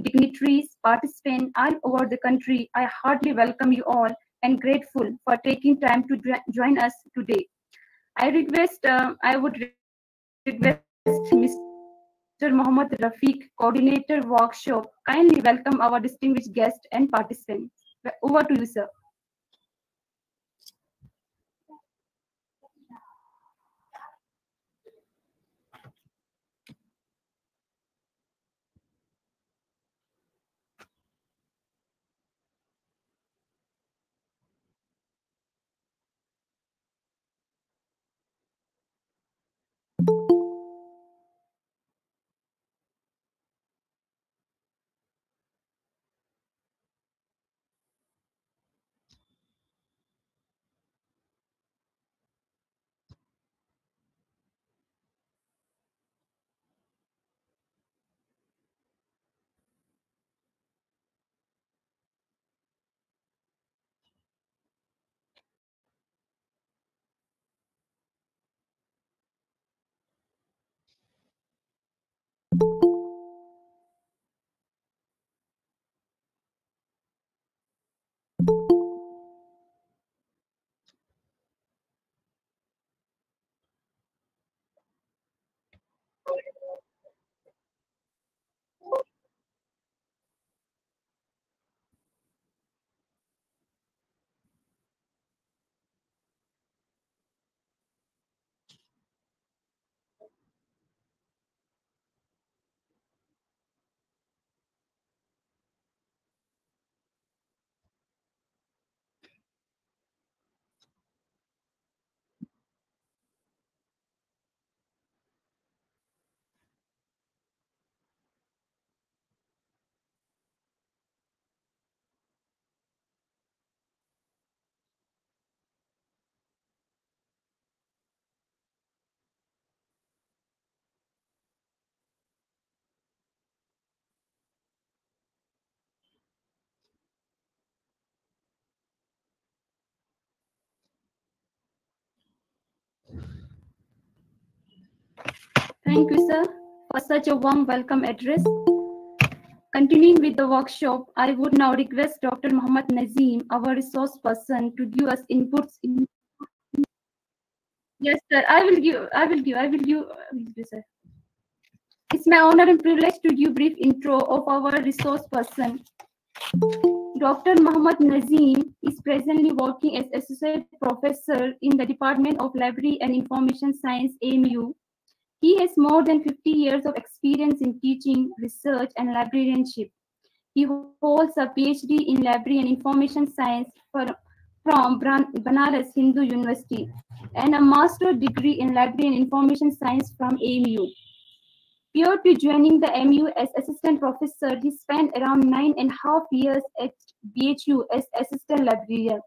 dignitaries, participants all over the country, I heartily welcome you all and grateful for taking time to join us today. I request, uh, I would request Mr. Mohammad Rafiq, coordinator workshop, kindly welcome our distinguished guest and participants. Over to you, sir. Thank you, sir, for such a warm welcome address. Continuing with the workshop, I would now request Dr. Muhammad Nazim, our resource person, to give us inputs. In... Yes, sir. I will give. I will give. I will give. sir. It's my honor and privilege to give brief intro of our resource person. Dr. Muhammad Nazim is presently working as associate professor in the Department of Library and Information Science, AMU, he has more than 50 years of experience in teaching, research, and librarianship. He holds a PhD in Library and Information Science from Banaras Hindu University and a master's degree in Library and Information Science from AMU. Prior to joining the MU as assistant professor, he spent around nine and a half years at BHU as assistant librarian.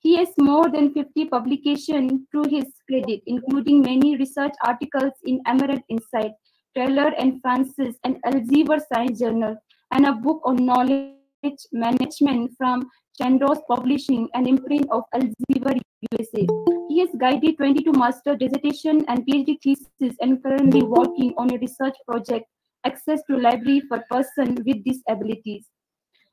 He has more than 50 publications to his credit, including many research articles in Emerald Insight, Taylor and Francis, and Elsevier Science Journal, and a book on knowledge management from Chandos Publishing, an imprint of Elsevier USA. He has guided 22 master dissertation and PhD theses and currently working on a research project, Access to Library for Person with Disabilities.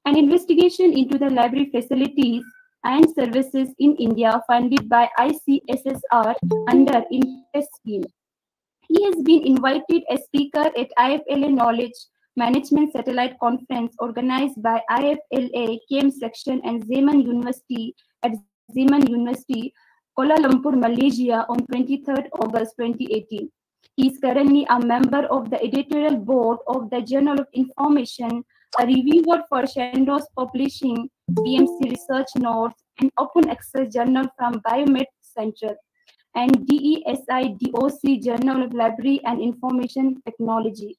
An investigation into the library facilities and services in India funded by ICSSR under INTEST scheme. He has been invited as speaker at IFLA Knowledge Management Satellite Conference organized by IFLA KM section and Zeman University at Zeman University, Kuala Lumpur, Malaysia on 23rd August 2018. He is currently a member of the editorial board of the Journal of Information, a reviewer for Chandos Publishing, BMC Research Notes, and Open Access Journal from Biomed Central, and DESIDOC Journal of Library and Information Technology.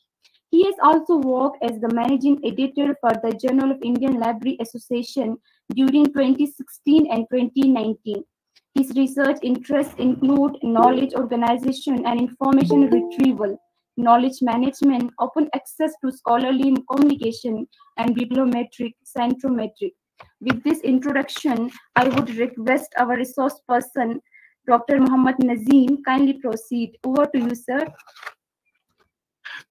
He has also worked as the managing editor for the Journal of Indian Library Association during 2016 and 2019. His research interests include knowledge organization and information retrieval, knowledge management, open access to scholarly communication, and bibliometric scientometric. With this introduction, I would request our resource person, Dr. Muhammad Nazim, kindly proceed. Over to you, sir.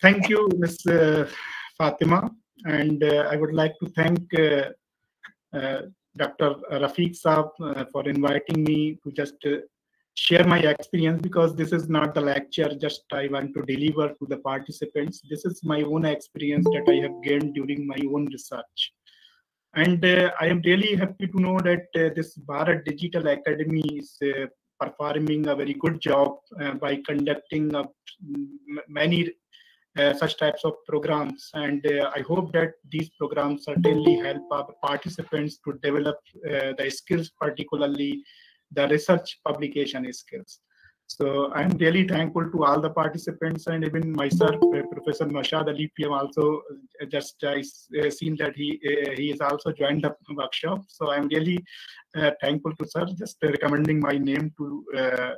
Thank you, Ms. Uh, Fatima. And uh, I would like to thank uh, uh, Dr. Rafiq Saab for inviting me to just share my experience because this is not the lecture just I want to deliver to the participants. This is my own experience that I have gained during my own research. And uh, I am really happy to know that uh, this Bharat Digital Academy is uh, performing a very good job by conducting many uh, such types of programs. And uh, I hope that these programs certainly help our participants to develop uh, the skills, particularly the research publication skills. So I'm really thankful to all the participants and even myself, Professor Naushad Ali PM also just I seen that he he is also joined the workshop. So I'm really uh, thankful to sir, just recommending my name to uh,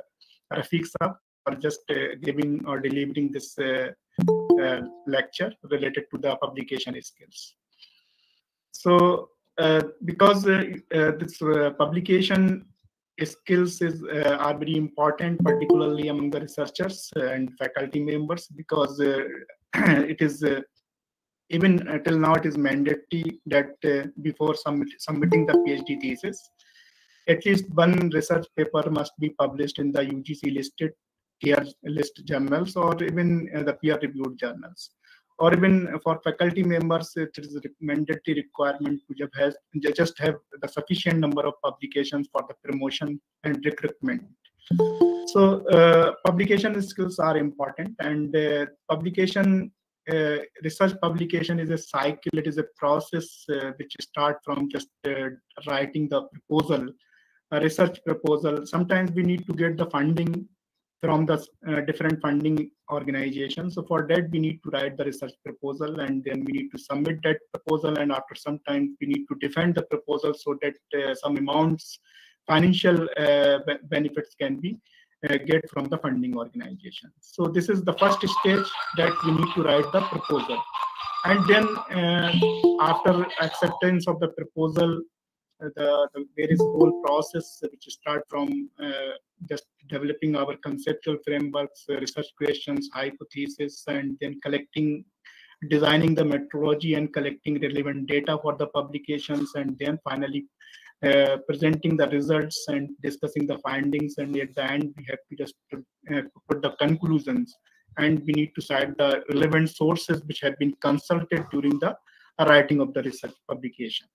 Rafiq sir for just uh, giving or delivering this uh, lecture related to the publication skills. So uh, because uh, this publication skills is, are very important, particularly among the researchers and faculty members, because it is even till now it is mandatory that uh, before submit, submitting the PhD thesis, at least one research paper must be published in the UGC listed peer list journals or even uh, the peer reviewed journals or even for faculty members it is a mandatory requirement to have just have the sufficient number of publications for the promotion and recruitment. So uh, publication skills are important and uh, publication uh, research publication is a cycle. It is a process uh, which start from just uh, writing the proposal a research proposal. Sometimes we need to get the funding from the uh, different funding organizations. So for that, we need to write the research proposal and then we need to submit that proposal. And after some time, we need to defend the proposal so that uh, some amounts, financial uh, benefits can be uh, get from the funding organization. So this is the first stage that we need to write the proposal. And then uh, after acceptance of the proposal, uh, the, the there is whole process which start from just developing our conceptual frameworks, uh, research questions, hypotheses, and then collecting, designing the methodology and collecting relevant data for the publications, and then finally uh, presenting the results and discussing the findings. And at the end, we have to just uh, put the conclusions, and we need to cite the relevant sources which have been consulted during the writing of the research publication.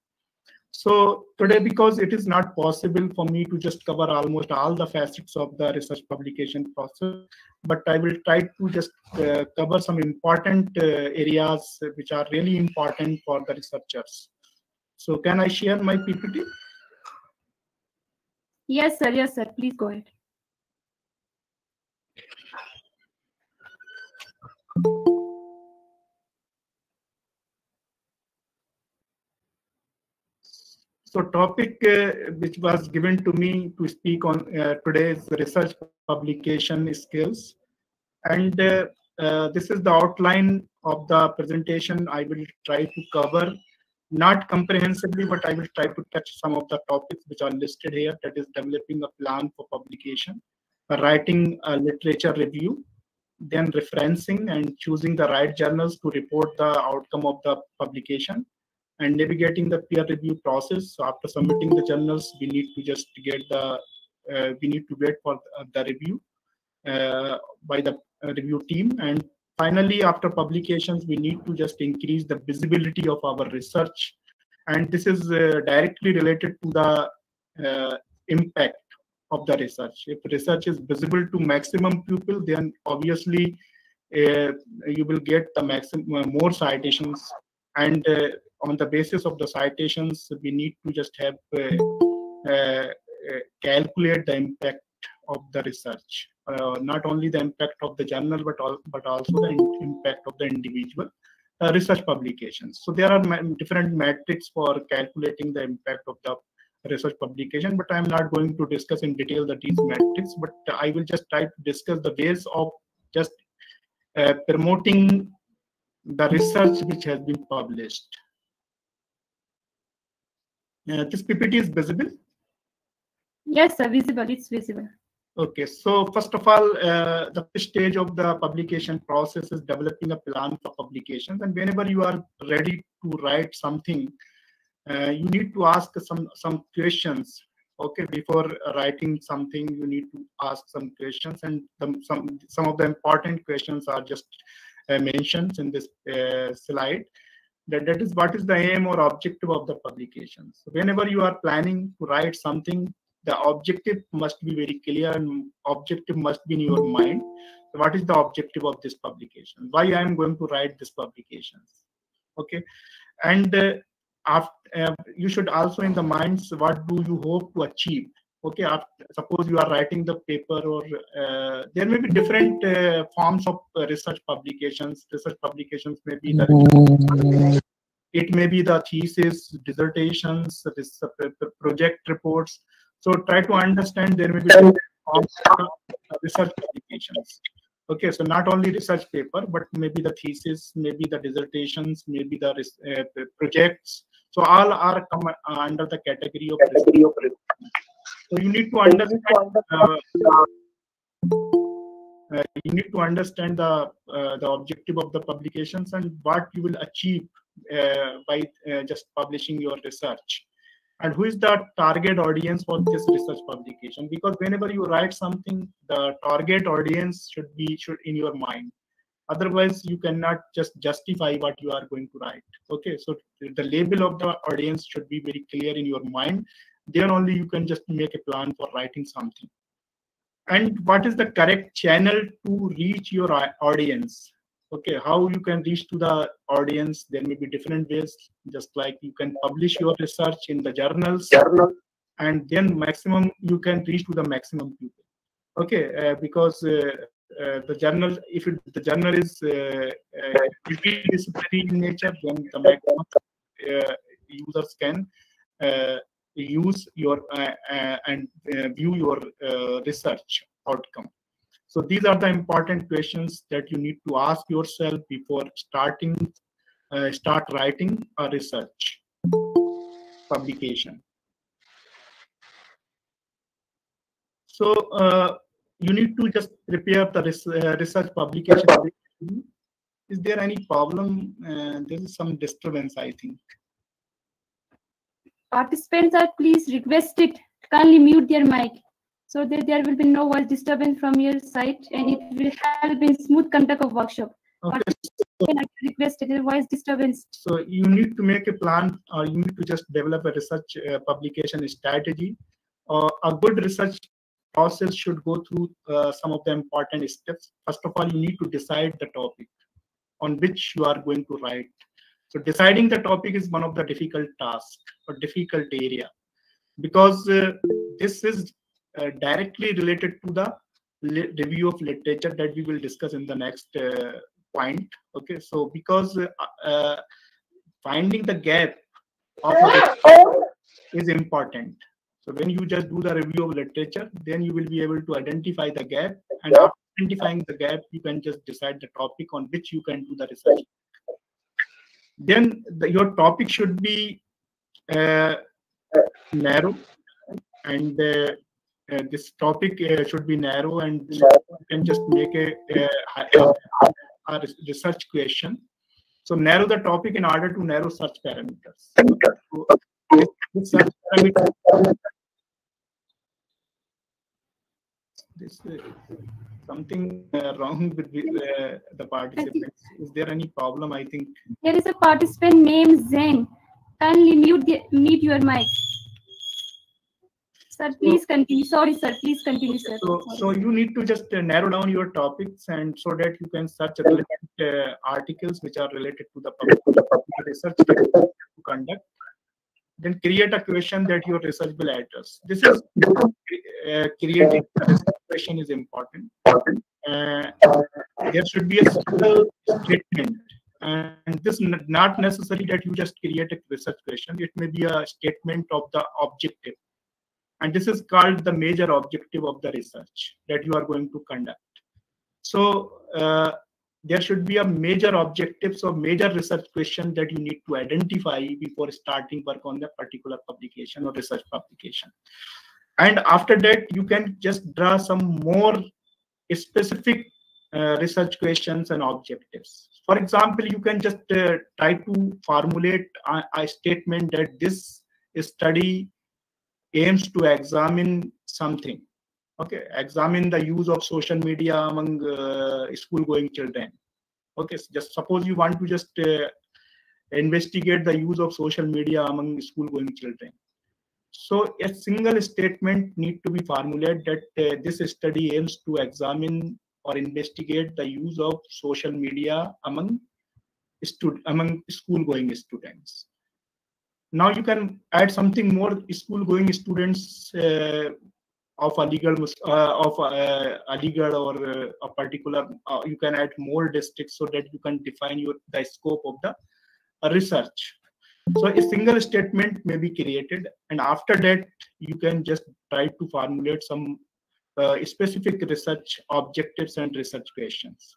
So today, because it is not possible for me to just cover almost all the facets of the research publication process, but I will try to just uh, cover some important uh, areas which are really important for the researchers. So can I share my PPT? Yes, sir. Yes, sir. Please go ahead. So topic uh, which was given to me to speak on uh, today's research publication skills. And uh, uh, this is the outline of the presentation I will try to cover, not comprehensively, but I will try to touch some of the topics which are listed here, that is developing a plan for publication, writing a literature review, then referencing and choosing the right journals to report the outcome of the publication, and navigating the peer review process. So after submitting the journals, we need to just get the uh, we need to wait for the review uh, by the uh, review team. And finally, after publications, we need to just increase the visibility of our research. And this is uh, directly related to the uh, impact of the research. If research is visible to maximum people, then obviously uh, you will get the maximum more citations and on the basis of the citations, we need to just have uh, uh, calculate the impact of the research, uh, not only the impact of the journal, but all, but also the impact of the individual uh, research publications. So there are different metrics for calculating the impact of the research publication, but I'm not going to discuss in detail the these metrics, but I will just try to discuss the ways of just uh, promoting the research which has been published. Uh, this PPT is visible? Yes, sir, visible. It's visible. Okay, so first of all, uh, the stage of the publication process is developing a plan for publications. And whenever you are ready to write something, uh, you need to ask some some questions. Okay, before writing something, you need to ask some questions, and the, some some of the important questions are just uh, mentioned in this uh, slide. That that is what is the aim or objective of the publication. So whenever you are planning to write something, the objective must be very clear and objective must be in your mind. So what is the objective of this publication? Why i am going to write this publications okay. And uh, after, uh, you should also in the minds what do you hope to achieve okay after, suppose you are writing the paper or uh, there may be different uh, forms of uh, research publications research publications may be the it may be the thesis dissertations this uh, project reports so try to understand there may be different forms of research publications. Okay, so not only research paper, but maybe the thesis, maybe the dissertations, maybe the uh, projects. So all are come uh, under the category of. Research. So you need to understand. Uh, uh, you need to understand the uh, the objective of the publications and what you will achieve uh, by uh, just publishing your research. And who is the target audience for this research publication? Because whenever you write something the target audience should be should in your mind. Otherwise you cannot just justify what you are going to write. Okay so the label of the audience should be very clear in your mind then only you can just make a plan for writing something. And what is the correct channel to reach your audience? Okay how you can reach to the audience? There may be different ways just like you can publish your research in the journals. Journal. and then maximum you can reach to the maximum people. Okay uh, because uh, uh, the journal if it, the journal is uh, uh, multidisciplinary in nature then the maximum uh, users can uh, use your and view your research outcome so these are the important questions that you need to ask yourself before starting, uh, start writing a research publication. So uh, you need to just prepare the res uh, research publication. Is there any problem? Uh, there is some disturbance, I think. Participants are please requested kindly mute their mic so that there will be no voice disturbance from your side and it will help in smooth conduct of workshop. Okay. requested voice disturbance. So you need to make a plan or you need to just develop a research uh, publication strategy. Uh, a good research process should go through uh, some of the important steps. First of all, you need to decide the topic on which you are going to write. So deciding the topic is one of the difficult tasks or difficult area. Because uh, this is uh, directly related to the review of literature that we will discuss in the next uh, point okay? So because uh, finding the gap of is important. So when you just do the review of literature then you will be able to identify the gap and after identifying the gap you can just decide the topic on which you can do the research then the, your topic should be uh, narrow and uh, uh, this topic uh, should be narrow and you can just make a, a, a, research question. So narrow the topic in order to narrow search parameters. So, this search parameter, this uh, something uh, wrong with uh, the participants. Is there any problem? I think there is a participant named Zen. Kindly mute the, mute your mic. Sir, please continue. Sorry, sir. Please continue, sir. So, so you need to just uh, narrow down your topics and so that you can search relevant uh, articles which are related to the public, to the public research to conduct. Then create a question that your research will address. This is uh, creating question is important. Uh, there should be a single statement and this is not necessary that you just create a research question it may be a statement of the objective and this is called the major objective of the research that you are going to conduct. So uh, there should be a major objective, so major research question that you need to identify before starting work on the particular publication or research publication. And after that you can just draw some more specific uh, research questions and objectives. For example you can just uh, try to formulate a, a, statement that this study aims to examine something. Okay examine the use of social media among uh, school going children. Okay so just suppose you want to just uh, investigate the use of social media among school going children so a single statement need to be formulated that uh, this study aims to examine or investigate the use of social media among stud among school going students. Now you can add something more school going students uh, of Aligarh uh, of a, legal or a particular uh, you can add more districts so that you can define your the scope of the research so a single statement may be created, and after that, you can just try to formulate some uh, specific research objectives and research questions.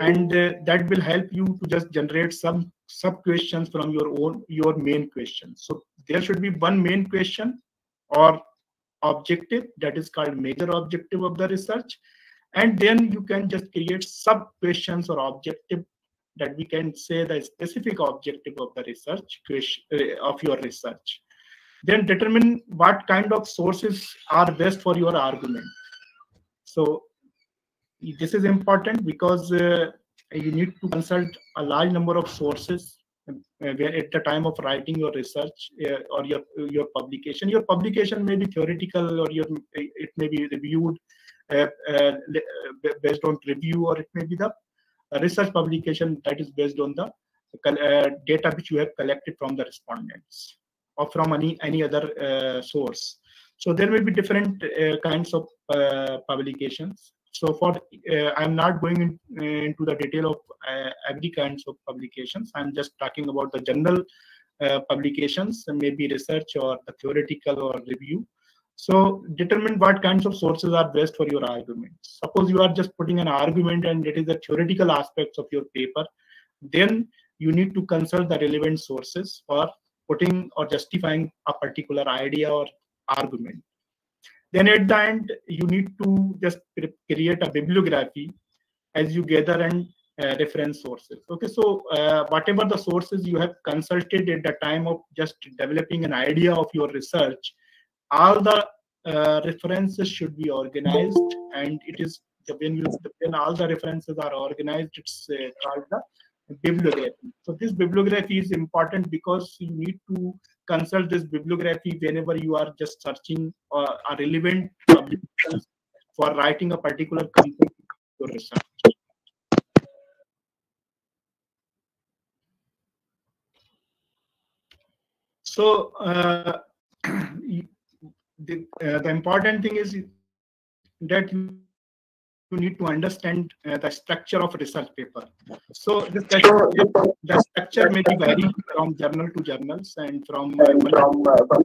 And uh, that will help you to just generate some sub questions from your own, your main question. So there should be one main question or objective that is called major objective of the research. And then you can just create sub questions or objective that we can say the specific objective of the research uh, of your research. Then determine what kind of sources are best for your argument. So this is important because uh, you need to consult a large number of sources uh, at the time of writing your research uh, or your your publication. Your publication may be theoretical or your it may be reviewed uh, uh, based on review or it may be the research publication that is based on the uh, data which you have collected from the respondents or from any any other uh, source. So there will be different uh, kinds of publications. So for i'm not going in, into the detail of every kinds of publications. I'm just talking about the general publications maybe research or the theoretical or review so determine what kinds of sources are best for your argument. Suppose you are just putting an argument and it is the theoretical aspects of your paper, then you need to consult the relevant sources for putting or justifying a particular idea or argument. Then at the end, you need to just create a bibliography as you gather and uh, reference sources. Okay, so uh, whatever the sources you have consulted at the time of just developing an idea of your research, all the uh, references should be organized and it is when when all the references are organized it's uh, called the bibliography. So this bibliography is important because you need to consult this bibliography whenever you are just searching uh, a relevant publications for writing a particular content or research. So uh, the, uh, the important thing is that you, you need to understand uh, the structure of research paper. So the structure, the structure may be vary from journal to journals and from, uh, one, uh,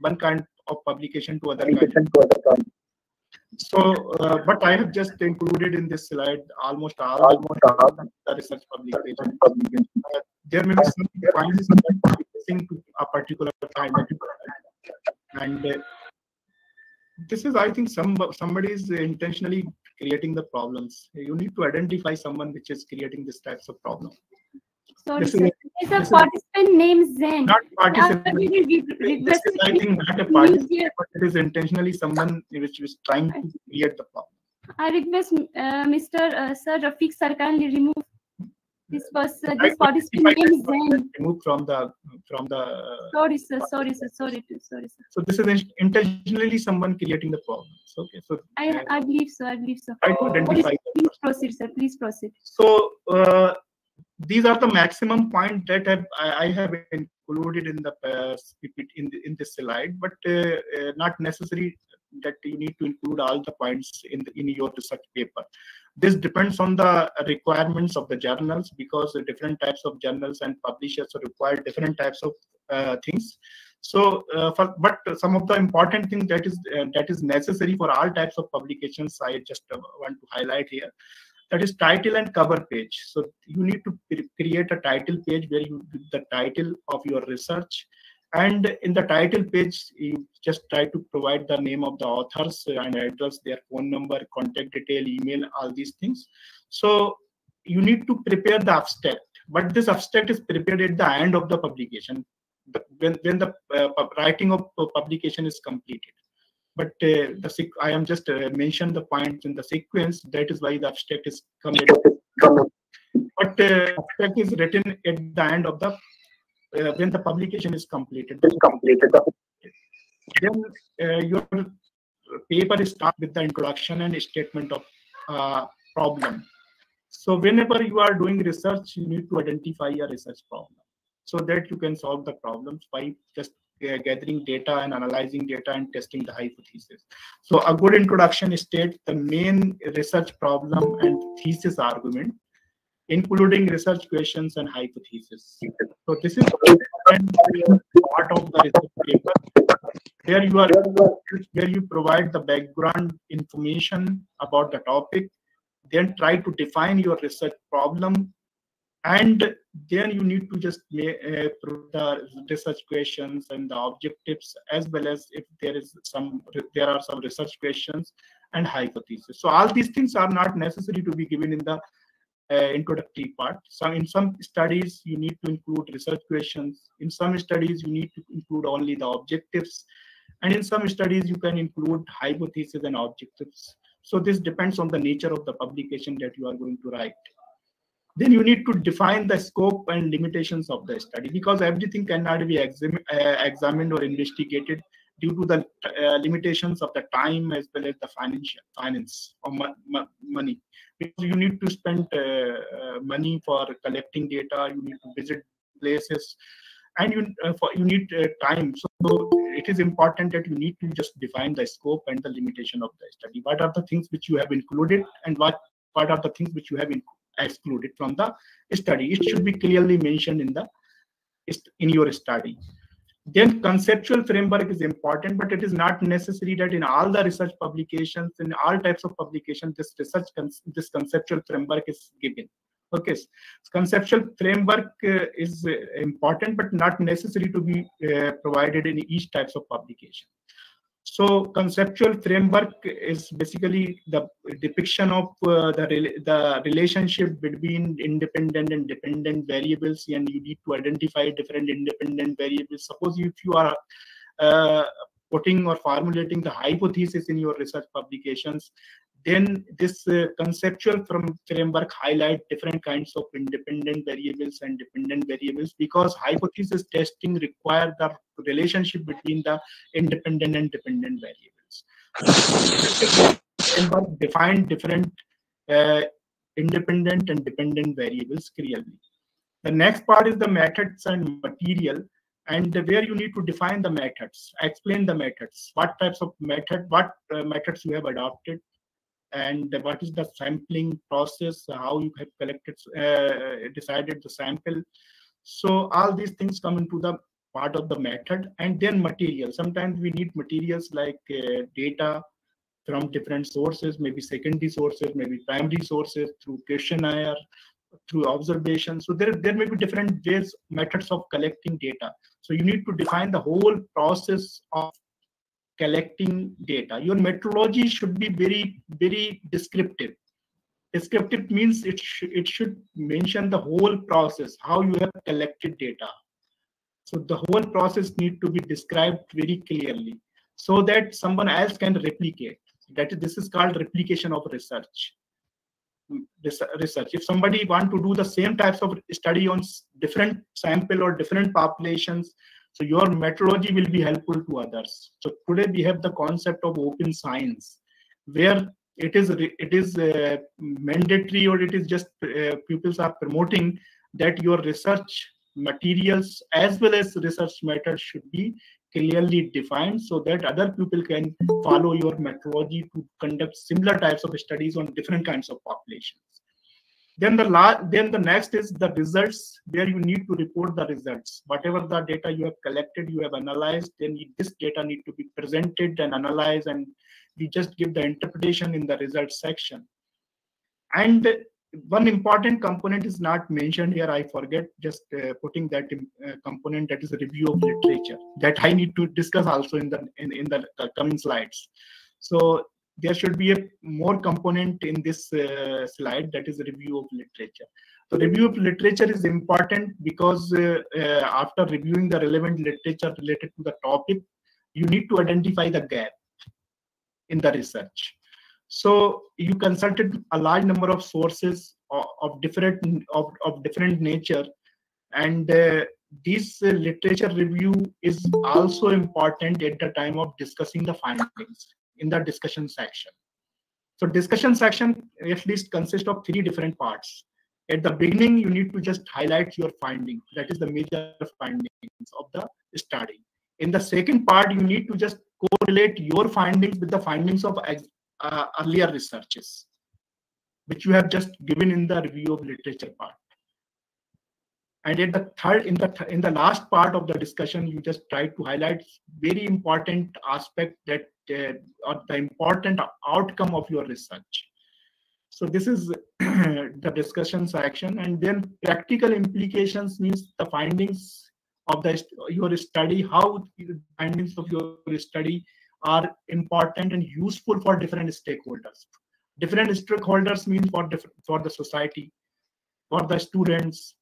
one kind of publication to other kind. So, uh, but I have just included in this slide almost all, almost all the research publication. Uh, there may be some points missing to a particular kind and uh, this is i think some somebody is intentionally creating the problems you need to identify someone which is creating this types of problem Sorry, this sir. Is, a participant is, named Zen. Not participant. This is, I think, not a participant, but it is intentionally someone which is trying to create the problem. I request uh, Mr. Uh, sir Rafiq sir kindly remove this was uh, this participant name Zen. Removed from the from the. Sorry, sir. Sorry, sir. Sorry, sorry, sir. So this is intentionally someone creating the problems. Okay, so. I uh, I believe so. I believe so. I to identify. Please proceed, sir. Please proceed. So uh, these are the maximum point that have, I, I have included in the uh, in in this slide, but uh, uh, not necessary that you need to include all the points in the, in your research paper. This depends on the requirements of the journals because the different types of journals and publishers require different types of uh, things. So uh, for, but some of the important things that is uh, that is necessary for all types of publications i just uh, want to highlight here that is title and cover page. So you need to create a title page where you the title of your research And in the title page, you just try to provide the name of the authors and address, their phone number, contact detail, email, all these things. So you need to prepare the abstract, but this abstract is prepared at the end of the publication, when, when the uh, writing of publication is completed. But uh, the I am just uh, mentioned the points in the sequence. That is why the abstract is coming. But uh, abstract is written at the end of the uh, when the publication is completed. completed. Then uh, your paper starts with the introduction and statement of uh, problem. So whenever you are doing research, you need to identify a research problem so that you can solve the problems by just uh, gathering data and analyzing data and testing the hypothesis. So a good introduction states the main research problem and thesis argument including research questions and hypotheses. So this is part of the research paper where you are where you provide the background information about the topic, then try to define your research problem, and then you need to just uh, the research questions and the objectives as well as if there is some there are some research questions and hypotheses. So all these things are not necessary to be given in the uh, introductory part. So in some studies, you need to include research questions. In some studies, you need to include only the objectives. And in some studies, you can include hypotheses and objectives. So this depends on the nature of the publication that you are going to write. Then you need to define the scope and limitations of the study because everything cannot be exam uh, examined or investigated due to the uh, limitations of the time as well as the financial finance or mo money because you need to spend uh, uh, money for collecting data you need to visit places and you uh, for, you need time. So it is important that you need to just define the scope and the limitation of the study. What are the things which you have included and what what are the things which you have excluded from the study? It should be clearly mentioned in the in your study then conceptual framework is important but it is not necessary that in all the research publications in all types of publications this research this conceptual framework is given. Okay conceptual framework uh, is uh, important but not necessary to be uh, provided in each types of publication so conceptual framework is basically the depiction of uh, the, the relationship between independent and dependent variables and you need to identify different independent variables. Suppose if you are uh, putting or formulating the hypothesis in your research publications, then this uh, conceptual framework highlight different kinds of independent variables and dependent variables because hypothesis testing require the relationship between the independent and dependent variables. framework define different uh, independent and dependent variables clearly. The next part is the methods and material and where you need to define the methods, explain the methods, what types of method, what uh, methods you have adopted, and what is the sampling process, how you have collected, uh, decided the sample. So all these things come into the part of the method and then material. Sometimes we need materials like uh, data from different sources, maybe secondary sources, maybe primary sources through questionnaire, through observation. So there, there may be different ways, methods of collecting data. So you need to define the whole process of collecting data. Your methodology should be very, very descriptive. Descriptive means it, sh it should mention the whole process, how you have collected data. So the whole process need to be described very clearly so that someone else can replicate. That is, this is called replication of research. Hmm, research. If somebody want to do the same types of study on different sample or different populations, so your methodology will be helpful to others. So today we have the concept of open science, where it is it is uh, mandatory or it is just uh, pupils are promoting that your research materials as well as research methods should be clearly defined so that other people can follow your methodology to conduct similar types of studies on different kinds of populations. Then the la then the next is the results where you need to report the results. Whatever the data you have collected, you have analyzed, then this data need to be presented and analyzed and we just give the interpretation in the results section. And one important component is not mentioned here. I forget just uh, putting that in, uh, component that is a review of literature that I need to discuss also in the in, in the coming slides. So there should be a more component in this uh, slide that is review of literature. So review of literature is important because uh, uh, after reviewing the relevant literature related to the topic, you need to identify the gap in the research. So you consulted a large number of sources of, of different of, of different nature, and uh, this literature review is also important at the time of discussing the findings in the discussion section. So discussion section at least consists of three different parts. At the beginning, you need to just highlight your finding. That is the major findings of the study. In the second part, you need to just correlate your findings with the findings of uh, earlier researches, which you have just given in the review of literature part. And in the third, in the th in the last part of the discussion, you just try to highlight very important aspect that uh, or the important outcome of your research. So this is the discussion section, and then practical implications means the findings of the your study, how the findings of your study are important and useful for different stakeholders. Different stakeholders mean for different for the society, for the students,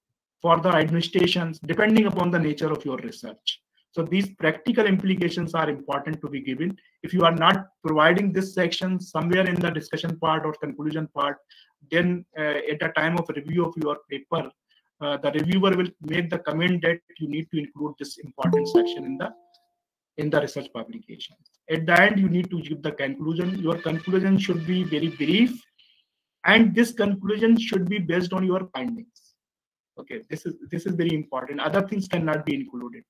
for the administrations, depending upon the nature of your research. So these practical implications are important to be given. If you are not providing this section somewhere in the discussion part or conclusion part, then uh, at the time of review of your paper, uh, the reviewer will make the comment that you need to include this important section in the in the research publication. At the end, you need to give the conclusion. Your conclusion should be very brief, and this conclusion should be based on your findings. Okay, this is this is very important. Other things cannot be included.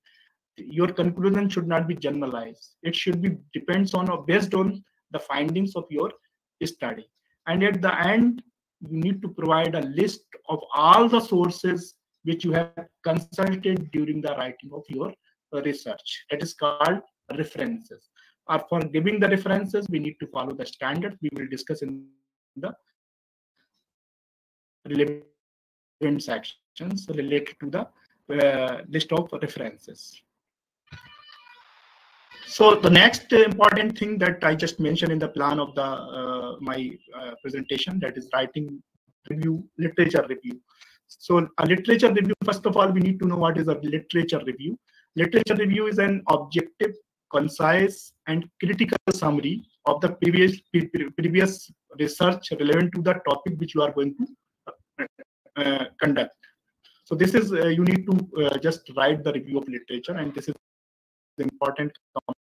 Your conclusion should not be generalized. It should be depends on or based on the findings of your study. And at the end, you need to provide a list of all the sources which you have consulted during the writing of your research. That is called references. Or for giving the references, we need to follow the standard we will discuss in the relevant sections related to the uh, list of references. So the next important thing that I just mentioned in the plan of the uh, my uh, presentation that is writing review, literature review. So a literature review, first of all, we need to know what is a literature review. Literature review is an objective, concise, and critical summary of the previous previous research relevant to the topic which you are going to uh, conduct. So this is uh, you need to uh, just write the review of literature, and this is the important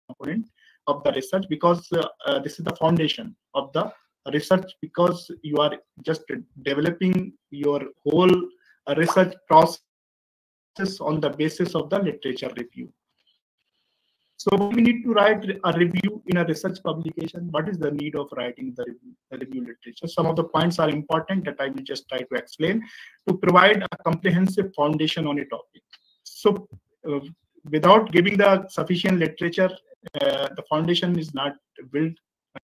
component of the research because uh, this is the foundation of the research because you are just developing your whole research process on the basis of the literature review. So we need to write a review in a research publication. What is the need of writing the review, the review literature? Some of the points are important that I will just try to explain to provide a comprehensive foundation on a topic. So uh, without giving the sufficient literature, uh, the foundation is not built.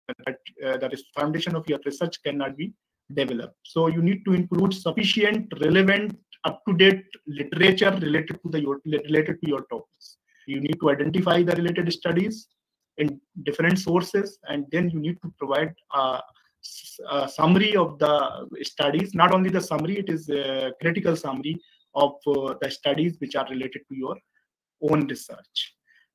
Uh, that uh, the foundation of your research cannot be developed. So you need to include sufficient relevant up-to-date literature related to the related to your topics. You need to identify the related studies in different sources, and then you need to provide a, a summary of the studies. Not only the summary, it is a critical summary of uh, the studies which are related to your own research.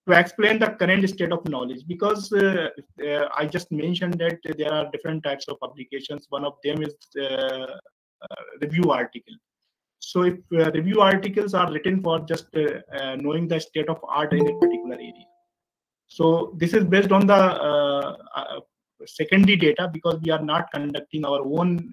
To explain the current state of knowledge because uh, uh, i just mentioned that there are different types of publications. One of them is uh, review article so if uh, review articles are written for just uh, uh, knowing the state of art in a particular area. So this is based on the secondary data because we are not conducting our own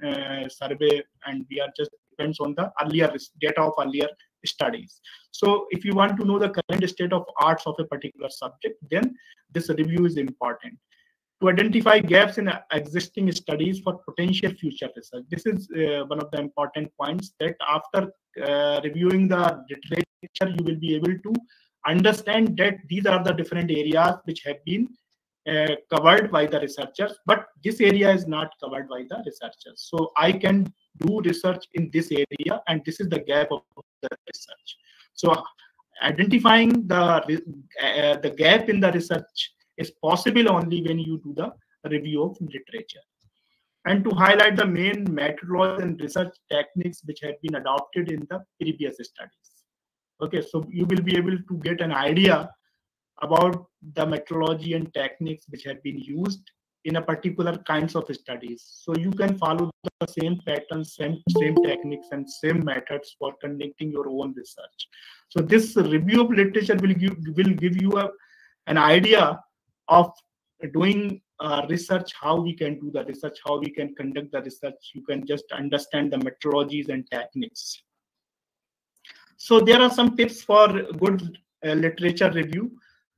survey and we are just depends on the earlier data of earlier studies. So if you want to know the current state of arts of a particular subject, then this review is important to identify gaps in existing studies for potential future research. This is uh, one of the important points that after uh, reviewing the literature, you will be able to understand that these are the different areas which have been uh, covered by the researchers, but this area is not covered by the researchers. So I can do research in this area and this is the gap of the research so identifying the uh, the gap in the research is possible only when you do the review of literature and to highlight the main methodology and research techniques which have been adopted in the previous studies okay so you will be able to get an idea about the methodology and techniques which have been used in a particular kinds of studies. So you can follow the same patterns, same, same techniques, and same methods for conducting your own research. So this review of literature will give, will give you a, an idea of doing uh, research, how we can do the research, how we can conduct the research. You can just understand the methodologies and techniques. So there are some tips for good uh, literature review.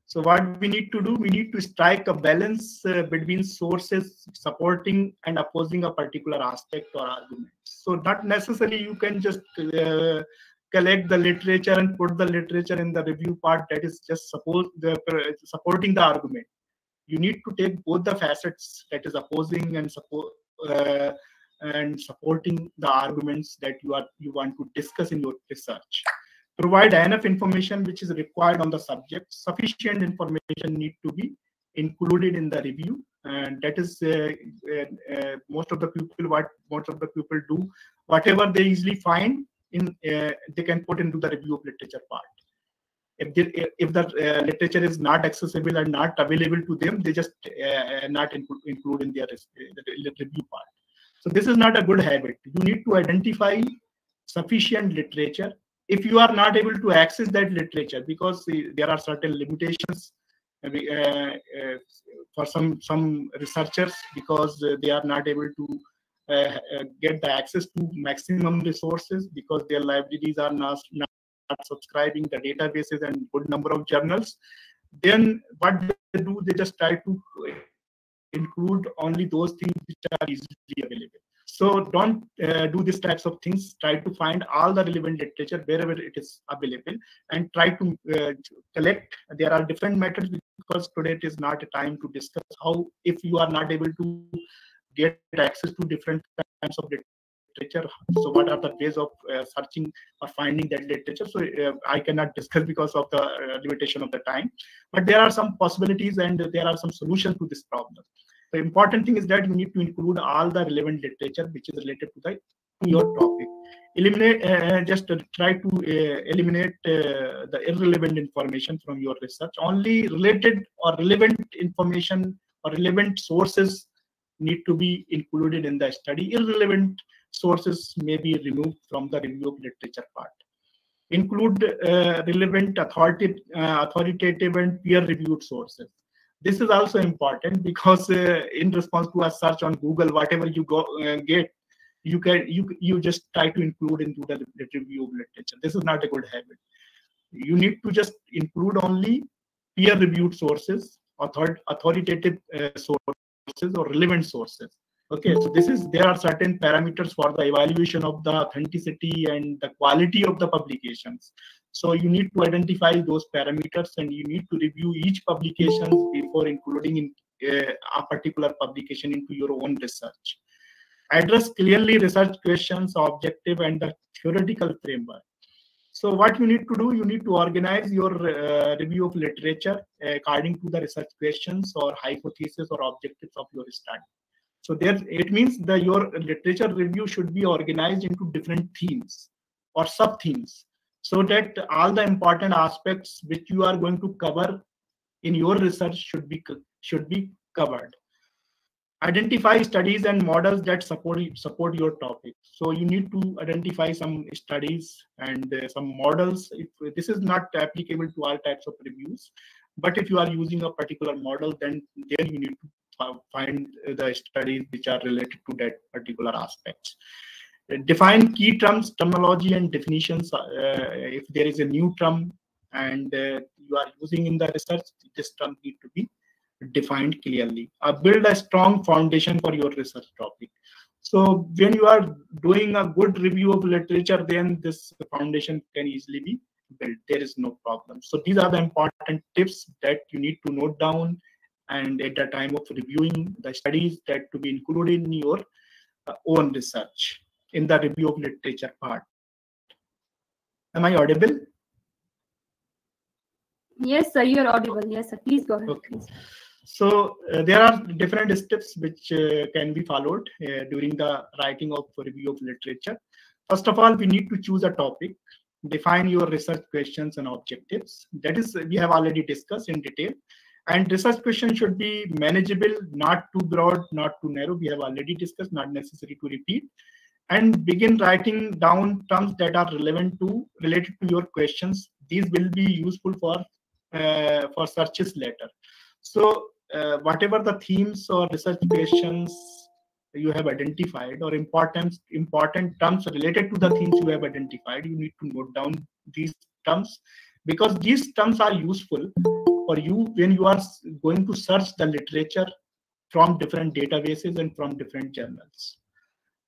So what we need to do, we need to strike a balance uh, between sources supporting and opposing a particular aspect or argument. So not necessarily you can just uh, collect the literature and put the literature in the review part that is just suppose the uh, supporting the argument. You need to take both the facets that is opposing and support uh, and supporting the arguments that you are you want to discuss in your research. Provide enough information which is required on the subject. Sufficient information need to be included in the review. And that is uh, uh, uh, most of the people what most of the people do. Whatever they easily find in uh, they can put into the review of literature part if they, if the uh, literature is not accessible and not available to them they just uh, not include, include in their review part. So this is not a good habit. You need to identify sufficient literature. If you are not able to access that literature because there are certain limitations uh, uh, for some some researchers because they are not able to uh, uh, get the access to maximum resources because their libraries are not, not subscribing the databases and good number of journals then what they do they just try to include only those things which are easily available so don't uh, do these types of things. Try to find all the relevant literature wherever it is available and try to uh, collect. There are different methods because today it is not a time to discuss how if you are not able to get access to different kinds of literature. So what are the ways of uh, searching or finding that literature? So uh, I cannot discuss because of the uh, limitation of the time, but there are some possibilities and there are some solutions to this problem. The important thing is that you need to include all the relevant literature which is related to the to your topic. Eliminate uh, just try to uh, eliminate uh, the irrelevant information from your research. Only related or relevant information or relevant sources need to be included in the study. Irrelevant sources may be removed from the review of literature part. Include uh, relevant authoritative, uh, authoritative and peer-reviewed sources. This is also important because uh, in response to a search on google whatever you go uh, get you can you you just try to include into the review of literature. This is not a good habit. You need to just include only peer reviewed sources author authoritative uh, sources or relevant sources okay so this is there are certain parameters for the evaluation of the authenticity and the quality of the publications so you need to identify those parameters and you need to review each publication before including in uh, a particular publication into your own research. Address clearly research questions, objective and the theoretical framework. So what you need to do, you need to organize your uh, review of literature according to the research questions or hypothesis or objectives of your study. So there, it means that your literature review should be organized into different themes or sub-themes so that all the important aspects which you are going to cover in your research should be should be covered. Identify studies and models that support support your topic. So you need to identify some studies and uh, some models. If this is not applicable to all types of reviews but if you are using a particular model then then you need to find the studies which are related to that particular aspects define key terms, terminology, and definitions. Uh, if there is a new term and uh, you are using in the research, this term need to be defined clearly. Uh, build a strong foundation for your research topic. So when you are doing a good review of literature, then this foundation can easily be built. There is no problem. So these are the important tips that you need to note down and at the time of reviewing the studies that to be included in your uh, own research. in the review of literature part. Am I audible? Yes, sir, you're audible. Yes, sir. Please go ahead. Okay. Please. So uh, there are different steps which uh, can be followed uh, during the writing of review of literature. First of all, we need to choose a topic, define your research questions and objectives. That is, we have already discussed in detail. And research question should be manageable, not too broad, not too narrow. We have already discussed, not necessary to repeat. And begin writing down terms that are relevant to related to your questions. These will be useful for uh, for searches later. So uh, whatever the themes or research questions you have identified or important important terms related to the themes you have identified, you need to note down these terms because these terms are useful you when you are going to search the literature from different databases and from different journals.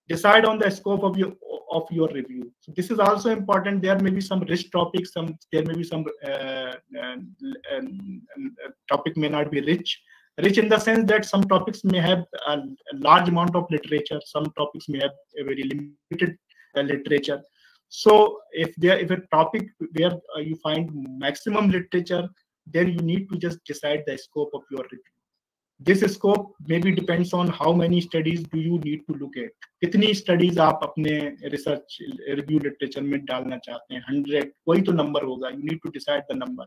Decide on the scope of your of your review. So this is also important. There may be some rich topics some there may be some uh, uh, uh, topic may not be rich. Rich in the sense that some topics may have a, a large amount of literature some topics may have a very limited uh, literature. So if there if a topic where uh, you find maximum literature then you need to just decide the scope of your review this scope maybe depends on how many studies do you need to look at कितनी studies आप अपने research review literature में डालना चाहते हैं 100 कोई तो number होगा you need to decide the number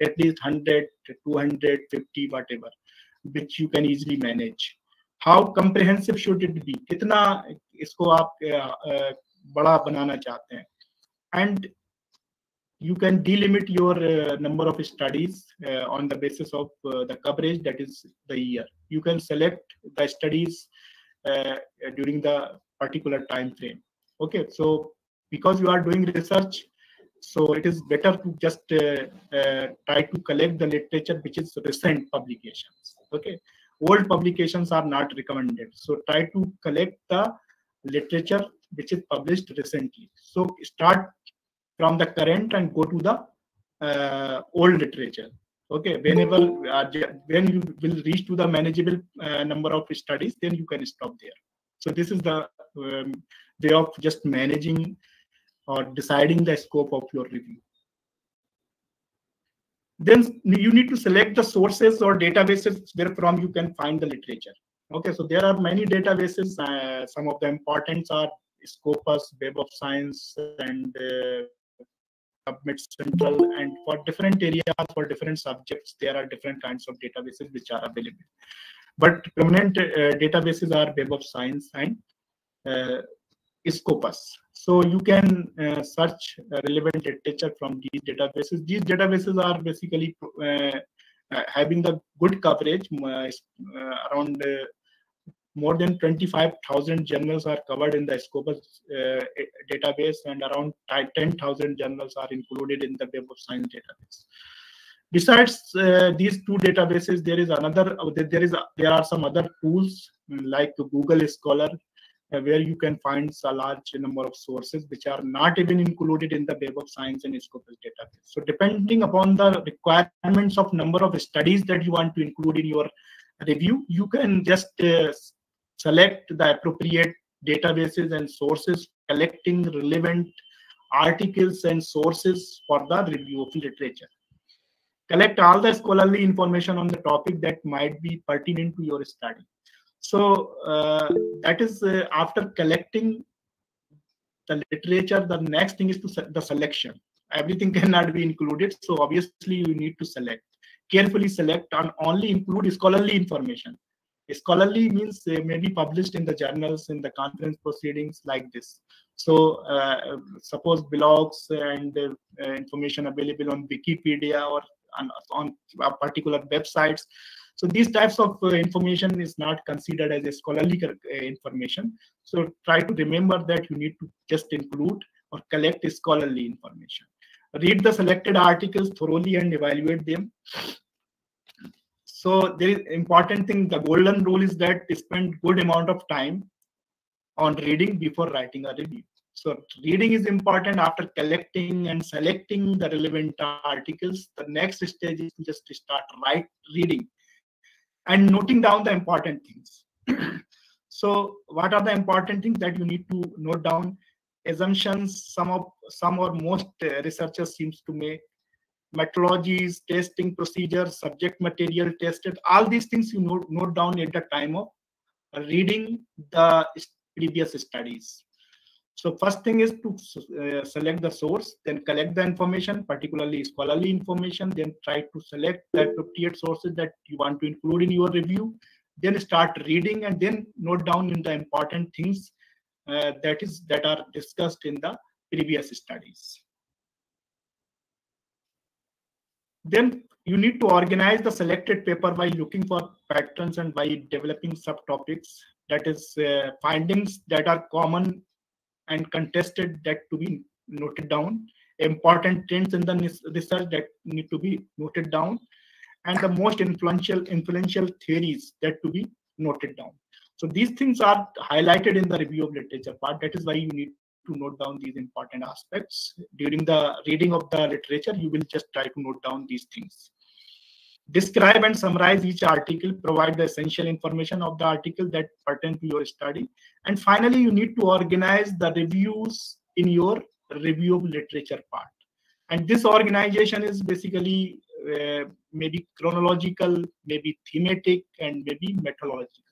at least 100 200 50 whatever which you can easily manage how comprehensive should it be कितना इसको आप बड़ा बनाना चाहते हैं and you can delimit your uh, number of studies uh, on the basis of uh, the coverage that is the year. You can select the studies during the particular time frame okay so because you are doing research so it is better to just try to collect the literature which is recent publications. Okay old publications are not recommended. So try to collect the literature which is published recently. So start from the current and go to the uh, old literature. Okay whenever uh, when you will reach to the manageable uh, number of studies then you can stop there. So this is the um, way of just managing or deciding the scope of your review. Then you need to select the sources or databases where from you can find the literature. Okay so there are many databases uh, some of the importance are scopus web of science and uh, Central, and for different areas, for different subjects, there are different kinds of databases which are available. But prominent uh, databases are Web of Science and uh, Scopus. So you can uh, search relevant literature from these databases. These databases are basically uh, uh, having the good coverage uh, around more than 25,000 journals are covered in the Scopus uh, database and around 10,000 journals are included in the Web of Science database. Besides uh, these two databases, there is another, uh, there is, there are some other tools like Google Scholar, uh, where you can find a large number of sources which are not even included in the Web of Science and Scopus database. So depending upon the requirements of number of studies that you want to include in your review, you can just uh, select the appropriate databases and sources, collecting relevant articles and sources for the review of literature. Collect all the scholarly information on the topic that might be pertinent to your study. So uh, that is uh, after collecting the literature, the next thing is to se the selection. Everything cannot be included. So obviously you need to select. Carefully select and only include scholarly information scholarly means they may be published in the journals in the conference proceedings like this. So uh, suppose blogs and uh, information available on wikipedia or on, on particular websites. So these types of uh, information is not considered as a scholarly uh, information. So try to remember that you need to just include or collect scholarly information. Read the selected articles thoroughly and evaluate them so there is important thing. The golden rule is that to spend good amount of time on reading before writing a review. So reading is important after collecting and selecting the relevant articles. The next stage is just to start write reading and noting down the important things. So what are the important things that you need to note down? Assumptions, some of some or most uh, researchers seems to make, methodologies, testing procedures, subject material tested, all these things you note, note down at the time of reading the previous studies. So first thing is to uh, select the source, then collect the information, particularly scholarly information, then try to select the appropriate sources that you want to include in your review, then start reading and then note down in the important things uh, that is that are discussed in the previous studies. Then you need to organize the selected paper by looking for patterns and by developing subtopics. That is uh, findings that are common and contested that to be noted down. Important trends in the research that need to be noted down. And the most influential influential theories that to be noted down. So these things are highlighted in the review of literature part. That is why you need to note down these important aspects. During the reading of the literature, you will just try to note down these things. Describe and summarize each article, provide the essential information of the article that pertain to your study. And finally, you need to organize the reviews in your review of literature part. And this organization is basically uh, maybe chronological, maybe thematic, and maybe methodological.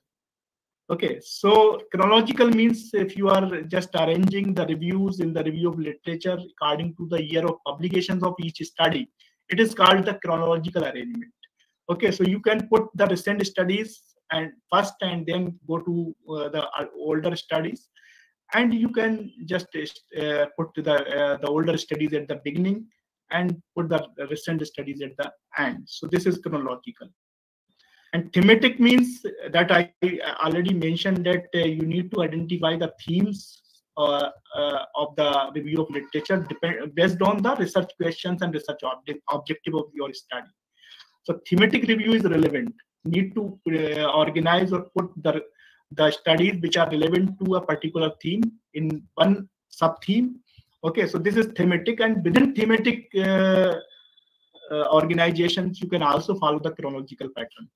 Okay, so chronological means if you are just arranging the reviews in the review of literature according to the year of publications of each study, it is called the chronological arrangement. Okay, so you can put the recent studies and first and then go to uh, the uh, older studies. And you can just uh, put the uh, the older studies at the beginning and put the recent studies at the end. So this is chronological and thematic means that I already mentioned that uh, you need to identify the themes uh, uh, of the review of literature depend, based on the research questions and research object, objective of your study. So thematic review is relevant. Need to uh, organize or put the, the studies which are relevant to a particular theme in one sub-theme. Okay, so this is thematic and within thematic uh, uh, organizations, you can also follow the chronological pattern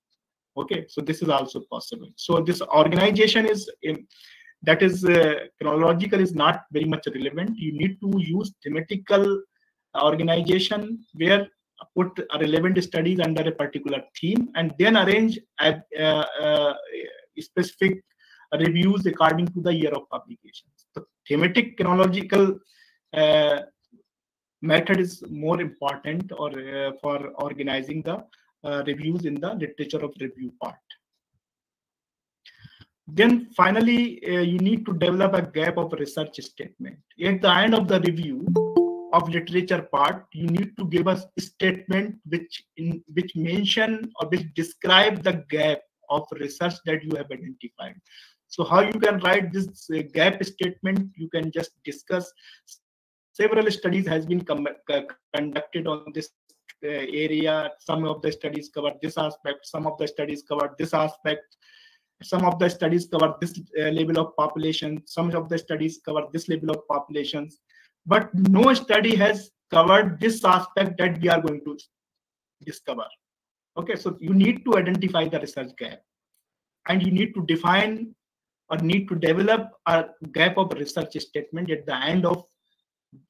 okay so this is also possible. So this organization is in, that is uh, chronological is not very much relevant. You need to use thematical organization where put relevant studies under a particular theme and then arrange a, uh, uh, specific reviews according to the year of publication. The thematic chronological uh, method is more important or uh, for organizing the uh, reviews in the literature of review part. Then finally, uh, you need to develop a gap of research statement. At the end of the review of literature part, you need to give us a statement which in which mention or which describe the gap of research that you have identified. So how you can write this uh, gap statement, you can just discuss several studies has been conducted on this area. Some of the studies cover this aspect, some of the studies cover this aspect, some of the studies cover this uh, level of population, some of the studies cover this level of populations, but no study has covered this aspect that we are going to discover. Okay, so you need to identify the research gap and you need to define or need to develop a gap of research statement at the end of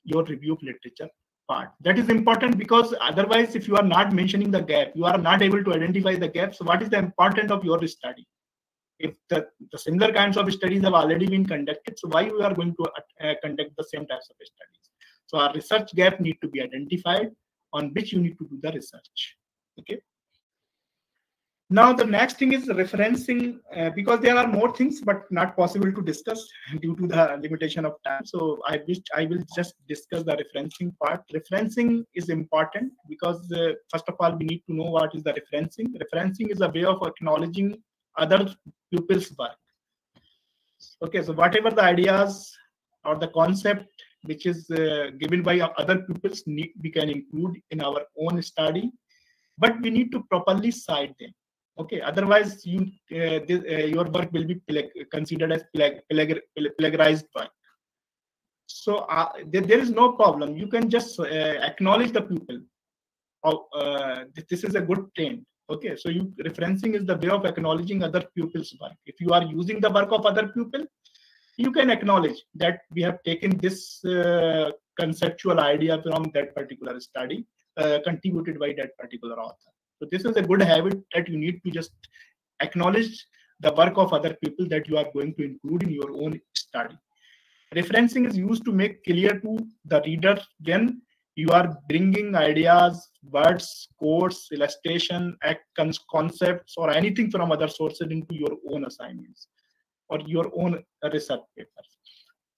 your review of literature part. That is important because otherwise, if you are not mentioning the gap, you are not able to identify the gap. So what is the important of your study? If the, the similar kinds of studies have already been conducted, so why we are going to uh, conduct the same types of studies? So our research gap need to be identified on which you need to do the research. Okay. Now the next thing is referencing uh, because there are more things but not possible to discuss due to the limitation of time. So I wish I will just discuss the referencing part. Referencing is important because uh, first of all we need to know what is the referencing. Referencing is a way of acknowledging other pupils' work. Okay, so whatever the ideas or the concept which is uh, given by other pupils, we can include in our own study, but we need to properly cite them okay otherwise you uh, this, uh, your work will be considered as plag plagiarized work so uh, there, there is no problem you can just uh, acknowledge the pupil oh, uh, this is a good trend Okay, so you referencing is the way of acknowledging other pupils' work. If you are using the work of other pupil, you can acknowledge that we have taken this uh, conceptual idea from that particular study, contributed by that particular author. So this is a good habit that you need to just acknowledge the work of other people that you are going to include in your own study. Referencing is used to make clear to the reader when you are bringing ideas, words, quotes, illustration, concepts, or anything from other sources into your own assignments or your own research papers.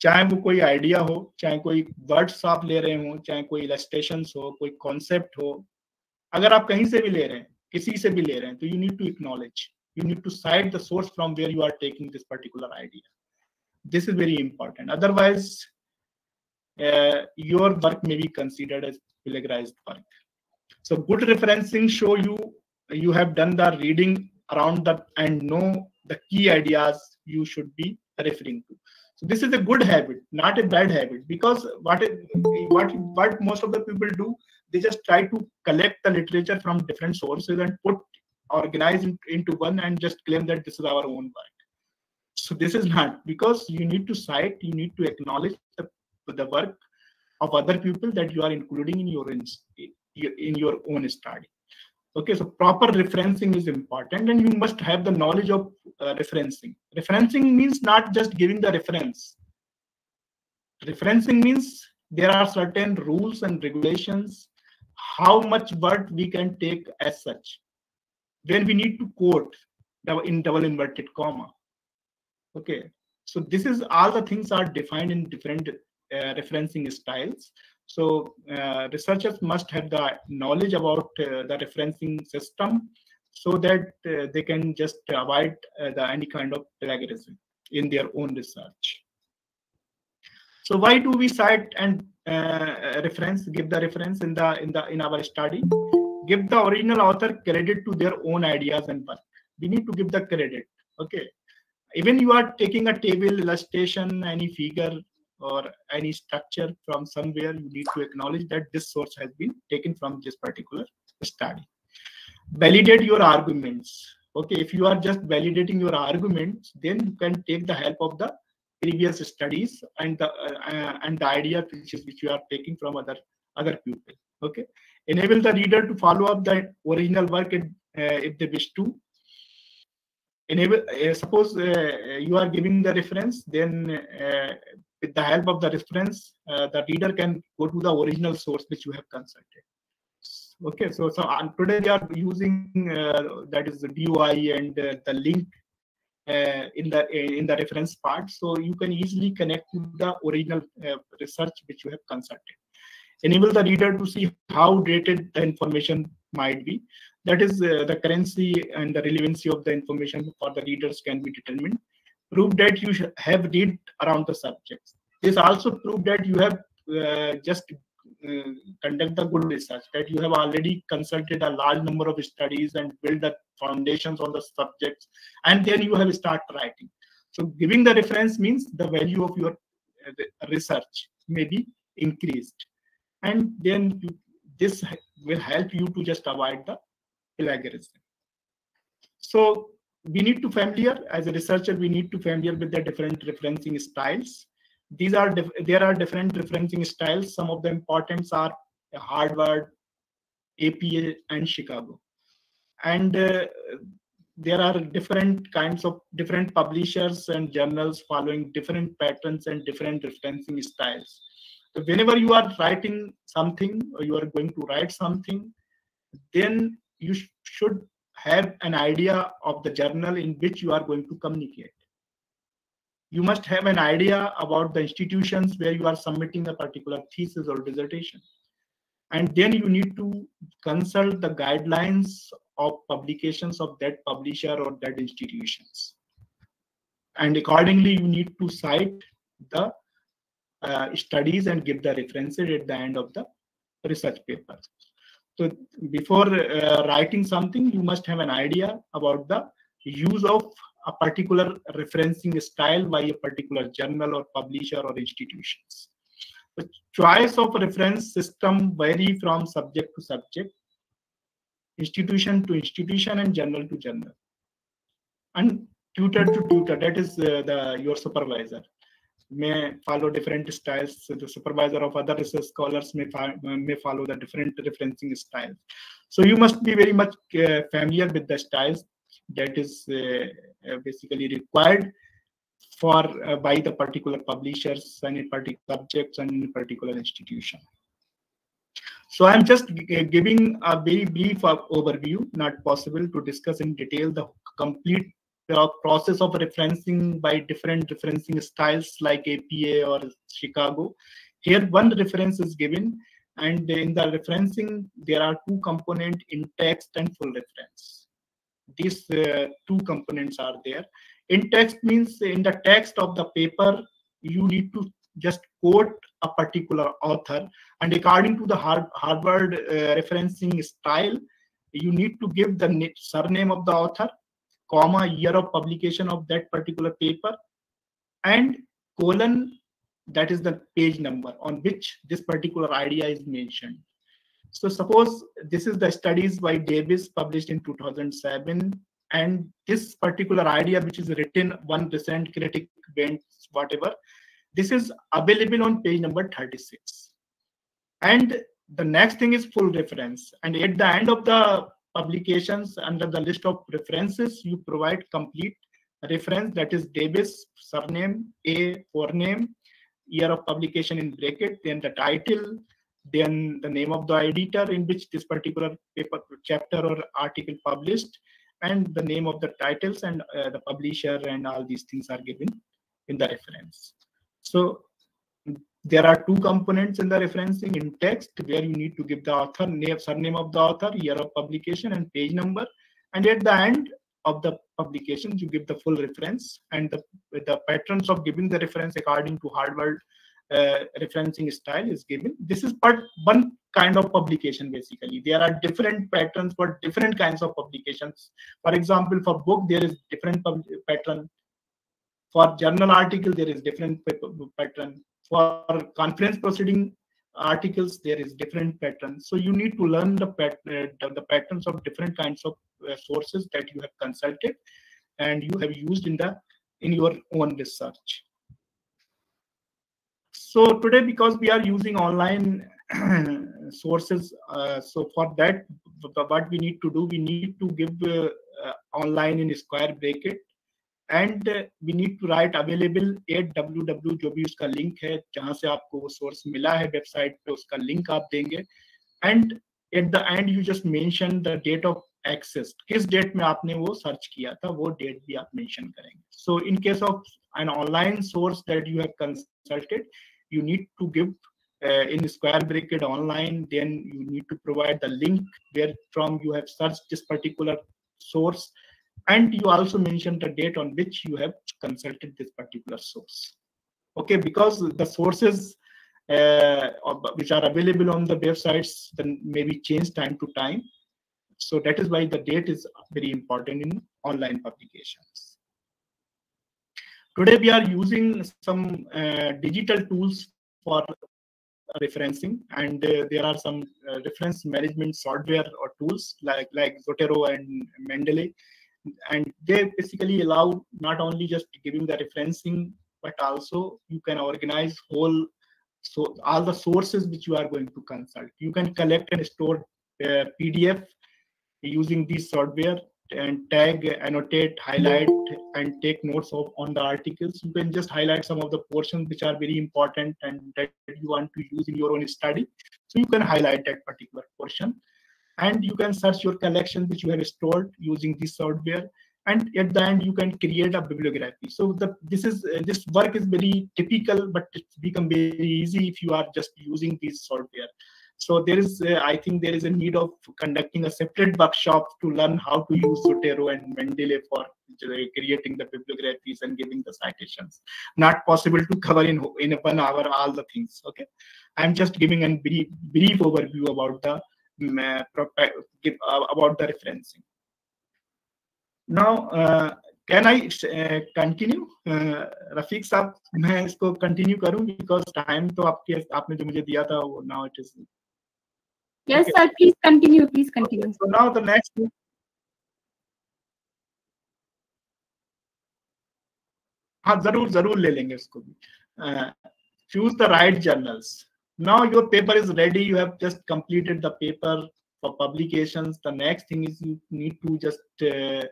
चाहे वो कोई idea हो चाहे कोई words आप ले रहे हो चाहे कोई इलस्ट्रेशन हो कोई कॉन्सेप्ट हो अगर आप कहीं से भी ले रहे हैं किसी से भी ले रहे हैं तो you need to acknowledge you need to cite the source from where you are taking this particular idea. This is very important. Otherwise, uh, your work may be considered as plagiarized work. So good referencing show you you have done the reading around that and know the key ideas you should be referring to. So this is a good habit, not a bad habit, because what what what most of the people do, they just try to collect the literature from different sources and put organize into one and just claim that this is our own work. So this is not because you need to cite, you need to acknowledge the, the work of other people that you are including in your in, in your own study. Okay, so proper referencing is important, and you must have the knowledge of uh, referencing. Referencing means not just giving the reference. Referencing means there are certain rules and regulations how much word we can take as such then we need to quote in double inverted comma. Okay, so this is all the things are defined in different uh, referencing styles. So uh, researchers must have the knowledge about uh, the referencing system so that uh, they can just avoid uh, the any kind of plagiarism in their own research. So why do we cite and uh, reference, give the reference in the in the in our study? give the original author credit to their own ideas and work. We need to give the credit. Okay. Even you are taking a table, illustration, any figure or any structure from somewhere, you need to acknowledge that this source has been taken from this particular study. Validate your arguments. Okay, if you are just validating your arguments, then you can take the help of the previous studies and the uh, and the idea which is which you are taking from other other people. Okay, enable the reader to follow up the original work if, uh, if they wish to enable uh, suppose uh, you are giving the reference then uh, with the help of the reference uh, the reader can go to the original source which you have consulted okay so so today we are using that is the doi and the link in the in the reference part so you can easily connect to the original research which you have consulted enable the reader to see how dated the information might be. That is, uh, the currency and the relevancy of the information for the readers can be determined. Prove that you have read around the subjects. This also prove that you have uh, just uh, conduct the good research, that you have already consulted a large number of studies and build the foundations on the subjects, and then you have start writing. So giving the reference means the value of your uh, research may be increased and then you, this will help you to just avoid the plagiarism. So we need to familiar as a researcher we need to familiar with the different referencing styles these are there are different referencing styles. Some of the importance are harvard apa and chicago. And uh, there are different kinds of different publishers and journals following different patterns and different referencing styles. So whenever you are writing something or you are going to write something then you sh should have an idea of the journal in which you are going to communicate you must have an idea about the institutions where you are submitting a particular thesis or dissertation and then you need to consult the guidelines of publications of that publisher or that institutions and accordingly you need to cite the uh, studies and give the references at the end of the research paper. So before uh, writing something, you must have an idea about the use of a particular referencing style by a particular journal or publisher or institutions. The choice of reference system vary from subject to subject. institution to institution and journal to journal and tutor to tutor that is uh, the your supervisor may follow different styles so the supervisor of other research scholars may, may follow the different referencing styles so you must be very much uh, familiar with the styles that is uh, uh basically required for uh, by the particular publishers and particular subjects and in particular institution so I'm just giving a very brief overview, not possible to discuss in detail the complete process of referencing by different referencing styles like APA or Chicago. Here one reference is given and in the referencing, there are two component in text and full reference. These uh, two components are there. In text means in the text of the paper, you need to just quote a particular author and according to the harvard uh, referencing style you need to give the surname of the author comma year of publication of that particular paper and colon that is the page number on which this particular idea is mentioned so suppose this is the studies by davis published in 2007 and this particular idea which is written one percent critic went whatever this is available on page number 36. And the next thing is full reference. And at the end of the publications under the list of references, you provide complete reference that is Davis, surname, A, forename, year of publication in bracket, then the title, then the name of the editor in which this particular paper, chapter or article published, and the name of the titles and uh, the publisher and all these things are given in the reference. So there are two components in the referencing in text where you need to give the author name, surname of the author, year of publication, and page number. And at the end of the publication, you give the full reference and the, the patterns of giving the reference according to Harvard uh, referencing style is given. This is part one kind of publication basically. There are different patterns for different kinds of publications. For example, for book, there is different pattern for journal article, there is different pattern. For conference proceeding articles, there is different pattern. So you need to learn the, pat uh, the patterns of different kinds of uh, sources that you have consulted and you have used in the in your own research. So today, because we are using online sources, uh, so for that, what we need to do, we need to give uh, uh, online in square bracket. And we need to write available at W W जो भी उसका link है जहाँ से आपको वो source मिला है वेबसाइट पे उसका लिंक आप देंगे। And at the end you just mention the date of access किस डेट में आपने वो सर्च किया था वो डेट भी आप मेंशन करेंगे। So in case of an online source that you have consulted you need to give uh, in square bracket online then you need to provide the link where from you have searched this particular source. And you also mention the date on which you have consulted this particular source. Okay because the sources uh, which are available on the websites then maybe change time to time. So that is why the date is very important in online publications today we are using some uh, digital tools for referencing and uh, there are some uh, reference management software or tools like like zotero and mendeley. And they basically allow not only just giving the referencing but also you can organize whole so all the sources which you are going to consult. You can collect and store uh, pdf using this software and tag annotate highlight and take notes of on the articles. You can just highlight some of the portions which are very important and that you want to use in your own study. So you can highlight that particular portion. And you can search your collection which you have stored using this software. And at the end you can create a bibliography. So the this is uh, this work is very typical but it's become very easy if you are just using this software so there is uh, i think there is a need of conducting a separate workshop to learn how to use zotero and mendeley for uh, creating the bibliographies and giving the citations not possible to cover in in one hour all the things okay i'm just giving a brief brief overview about the give uh, about the referencing. Now, uh, can I uh, continue? Rafiq साहब मैं इसको continue करूं because time तो आपके आपने जो मुझे दिया था वो now it is Yes, okay. sir. Please continue. Please continue. So now the next. हाँ जरूर जरूर ले लेंगे उसको भी choose the right journals now your paper is ready you have just completed the paper for publications the next thing is you need to just uh,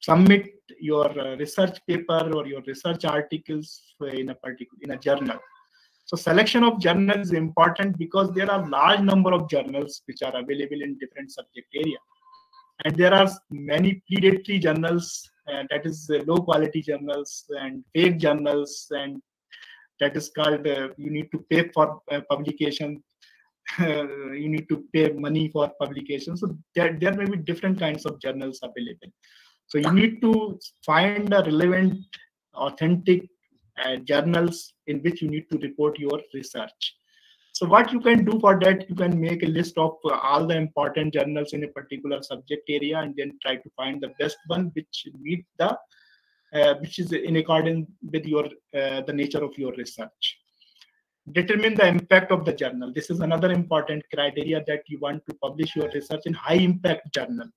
submit your uh, research paper or your research articles in a particular in a journal so selection of journals is important because there are large number of journals which are available in different subject area. And there are many predatory journals uh, that is uh, low quality journals and fake journals and that is called uh, you need to pay for uh, publication. You need to pay money for publication. So there, there may be different kinds of journals available. So you need to find a relevant authentic uh, journals in which you need to report your research. So what you can do for that you can make a list of uh, all the important journals in a particular subject area and then try to find the best one which meet the uh, which is in accordance with your uh, the nature of your research. Determine the impact of the journal. This is another important criteria that you want to publish your research in high impact journal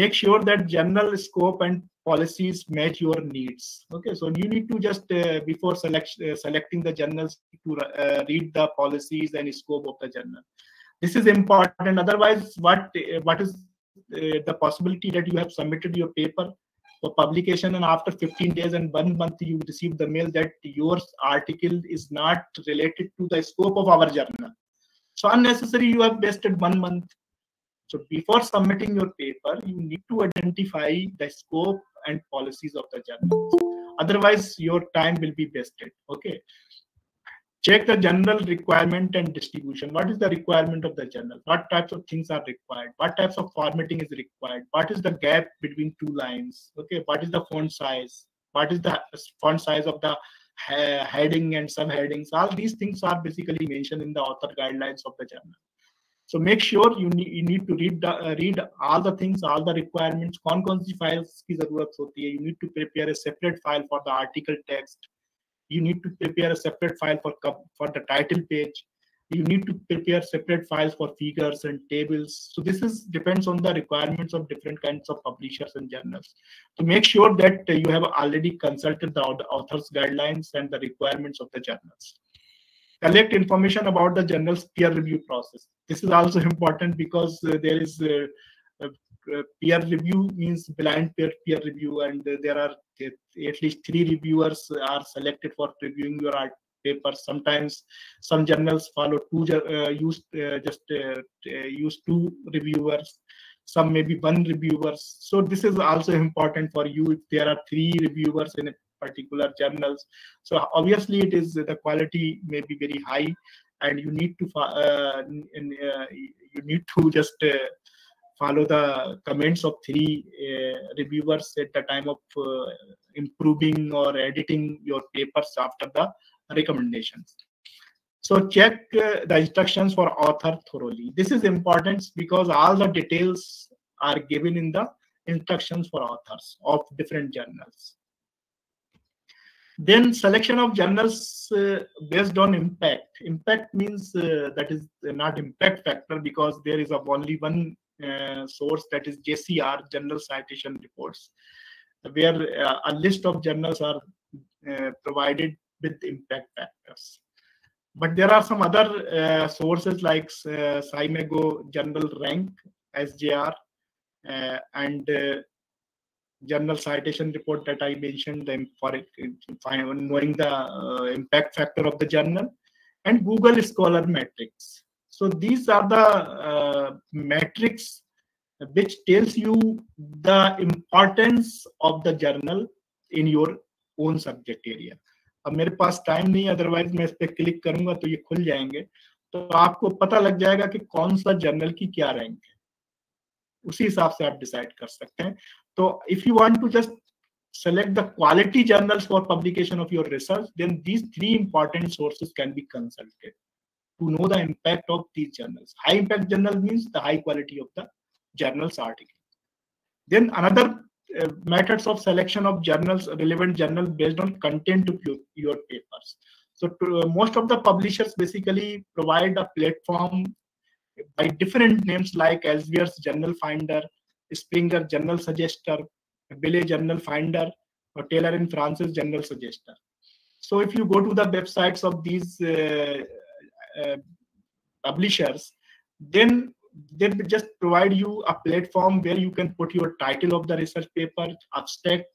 make sure that general scope and policies match your needs. Okay so you need to just uh, before select, uh, selecting the journals to uh, read the policies and scope of the journal this is important. Otherwise what what is uh, the possibility that you have submitted your paper for publication and after 15 days and one month you receive the mail that your article is not related to the scope of our journal. So unnecessary you have wasted one month so before submitting your paper you need to identify the scope and policies of the journal. Otherwise your time will be wasted okay? Check the general requirement and distribution. What is the requirement of the journal? What types of things are required? What types of formatting is required? What is the gap between two lines? Okay what is the font size? What is the font size of the heading and subheadings? All these things are basically mentioned in the author guidelines of the journal so make sure you need, you need to read the, uh, read all the things all the requirements कौन कौन सी files की जरूरत होती है you need to prepare a separate file for the article text you need to prepare a separate file for for the title page you need to prepare separate files for figures and tables so this is depends on the requirements of different kinds of publishers and journals to make sure that you have already consulted the authors guidelines and the requirements of the journals collect information about the journal's peer review process. This is also important because uh, there is uh, uh, peer review means blind peer, peer review and there are at least three reviewers are selected for reviewing your art paper. Sometimes some journals follow two uh, uh, just uh, uh, use two reviewers. Some maybe one reviewers so this is also important for you if there are three reviewers in a particular journals so obviously it is the quality may be very high and you need to uh, in, you need to just follow the comments of three uh, reviewers at the time of uh, improving or editing your papers after the recommendations. So check uh, the instructions for author thoroughly. This is important because all the details are given in the instructions for authors of different journals. Then selection of journals uh, based on impact. Impact means uh, that is not impact factor because there is only one uh, source that is JCR, Journal Citation Reports, where uh, a list of journals are uh, provided with impact factors. But there are some other sources like uh, SCImago Journal Rank, SJR, and journal citation report that I mentioned them for knowing the uh, impact factor of the journal and Google Scholar Metrics. So these are the uh, metrics which tells you the importance of the journal in your own subject area. अब मेरे पास time नहीं otherwise मैं इस पर click करूँगा तो ये खुल जाएँगे तो आपको पता लग जाएगा कि कौन सा जर्नल की क्या रैंक है उसी हिसाब से आप डिसाइड कर सकते हैं So if you want to just select the quality journals for publication of your research, then these three important sources can be consulted to know the impact of these journals. High impact journal means the high quality of the journals article. Then another uh, methods of selection of journals, relevant journals based on content of your, your papers. So to, uh, most of the publishers basically provide a platform by different names like Elsevier's Journal Finder, Springer Journal Suggester, Wiley Journal Finder, or Taylor and Francis Journal Suggester. So if you go to the websites of these uh, uh, publishers, then they just provide you a platform where you can put your title of the research paper, abstract,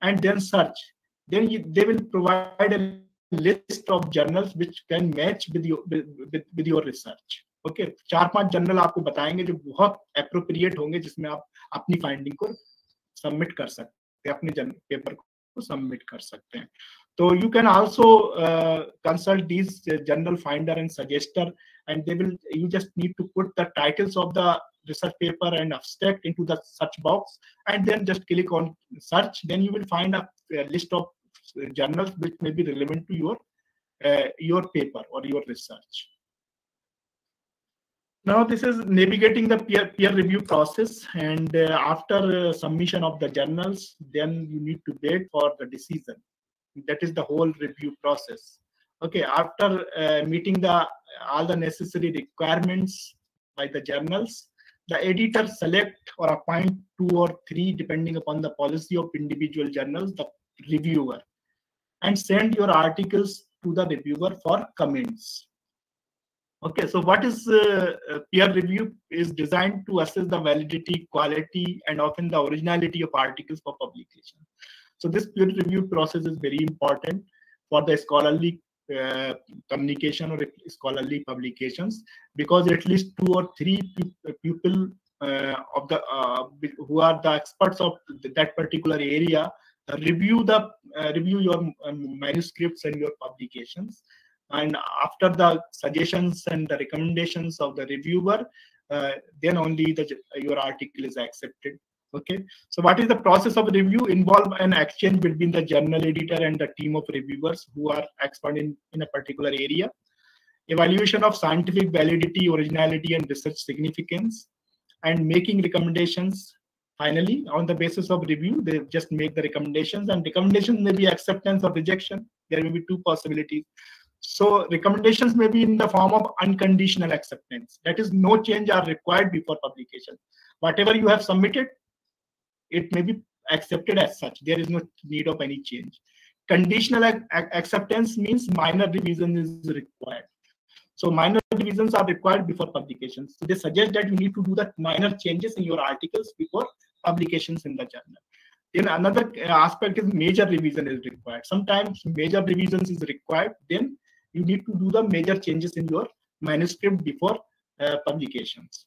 and then search. Then you, they will provide a list of journals which can match with your with, with your research. Okay, चार पाँच general आपको बताएँगे जो बहुत appropriate होंगे, जिसमें आप अपनी फाइंडिंग को सबमिट कर सकते हैं, अपने जनरल पेपर को सबमिट कर सकते हैं। तो you can also consult these journal finder and suggester and they will you just need to put the titles of the research paper and abstract in the search box and then just click on search then you will find a list of journals which may be relevant to your your paper और your research Now this is navigating the peer, peer review process and uh, after uh, submission of the journals, then you need to wait for the decision. That is the whole review process. Okay after uh, meeting the all the necessary requirements by the journals the editor select or appoint two or three depending upon the policy of individual journals the reviewer and send your articles to the reviewer for comments okay so what is uh, peer review is designed to assess the validity quality and often the originality of articles for publication. So this peer review process is very important for the scholarly uh, communication or scholarly publications because at least two or three people uh, of the uh, who are the experts of that particular area review the uh, review your um, manuscripts and your publications and after the suggestions and the recommendations of the reviewer uh, then only the your article is accepted. Okay? So what is the process of review? Involve an exchange between the journal editor and the team of reviewers who are expert in, in a particular area. Evaluation of scientific validity originality and research significance. And making recommendations. Finally on the basis of review they just make the recommendations. And recommendations may be acceptance or rejection. There may be two possibilities so recommendations may be in the form of unconditional acceptance that is no change are required before publication whatever you have submitted it may be accepted as such. There is no need of any change. Conditional ac acceptance means minor revision is required. So minor revisions are required before publication. So they suggest that you need to do the minor changes in your articles before publications in the journal. Then another uh, aspect is major revision is required. Sometimes major revisions is required. Then you need to do the major changes in your manuscript before uh, publications.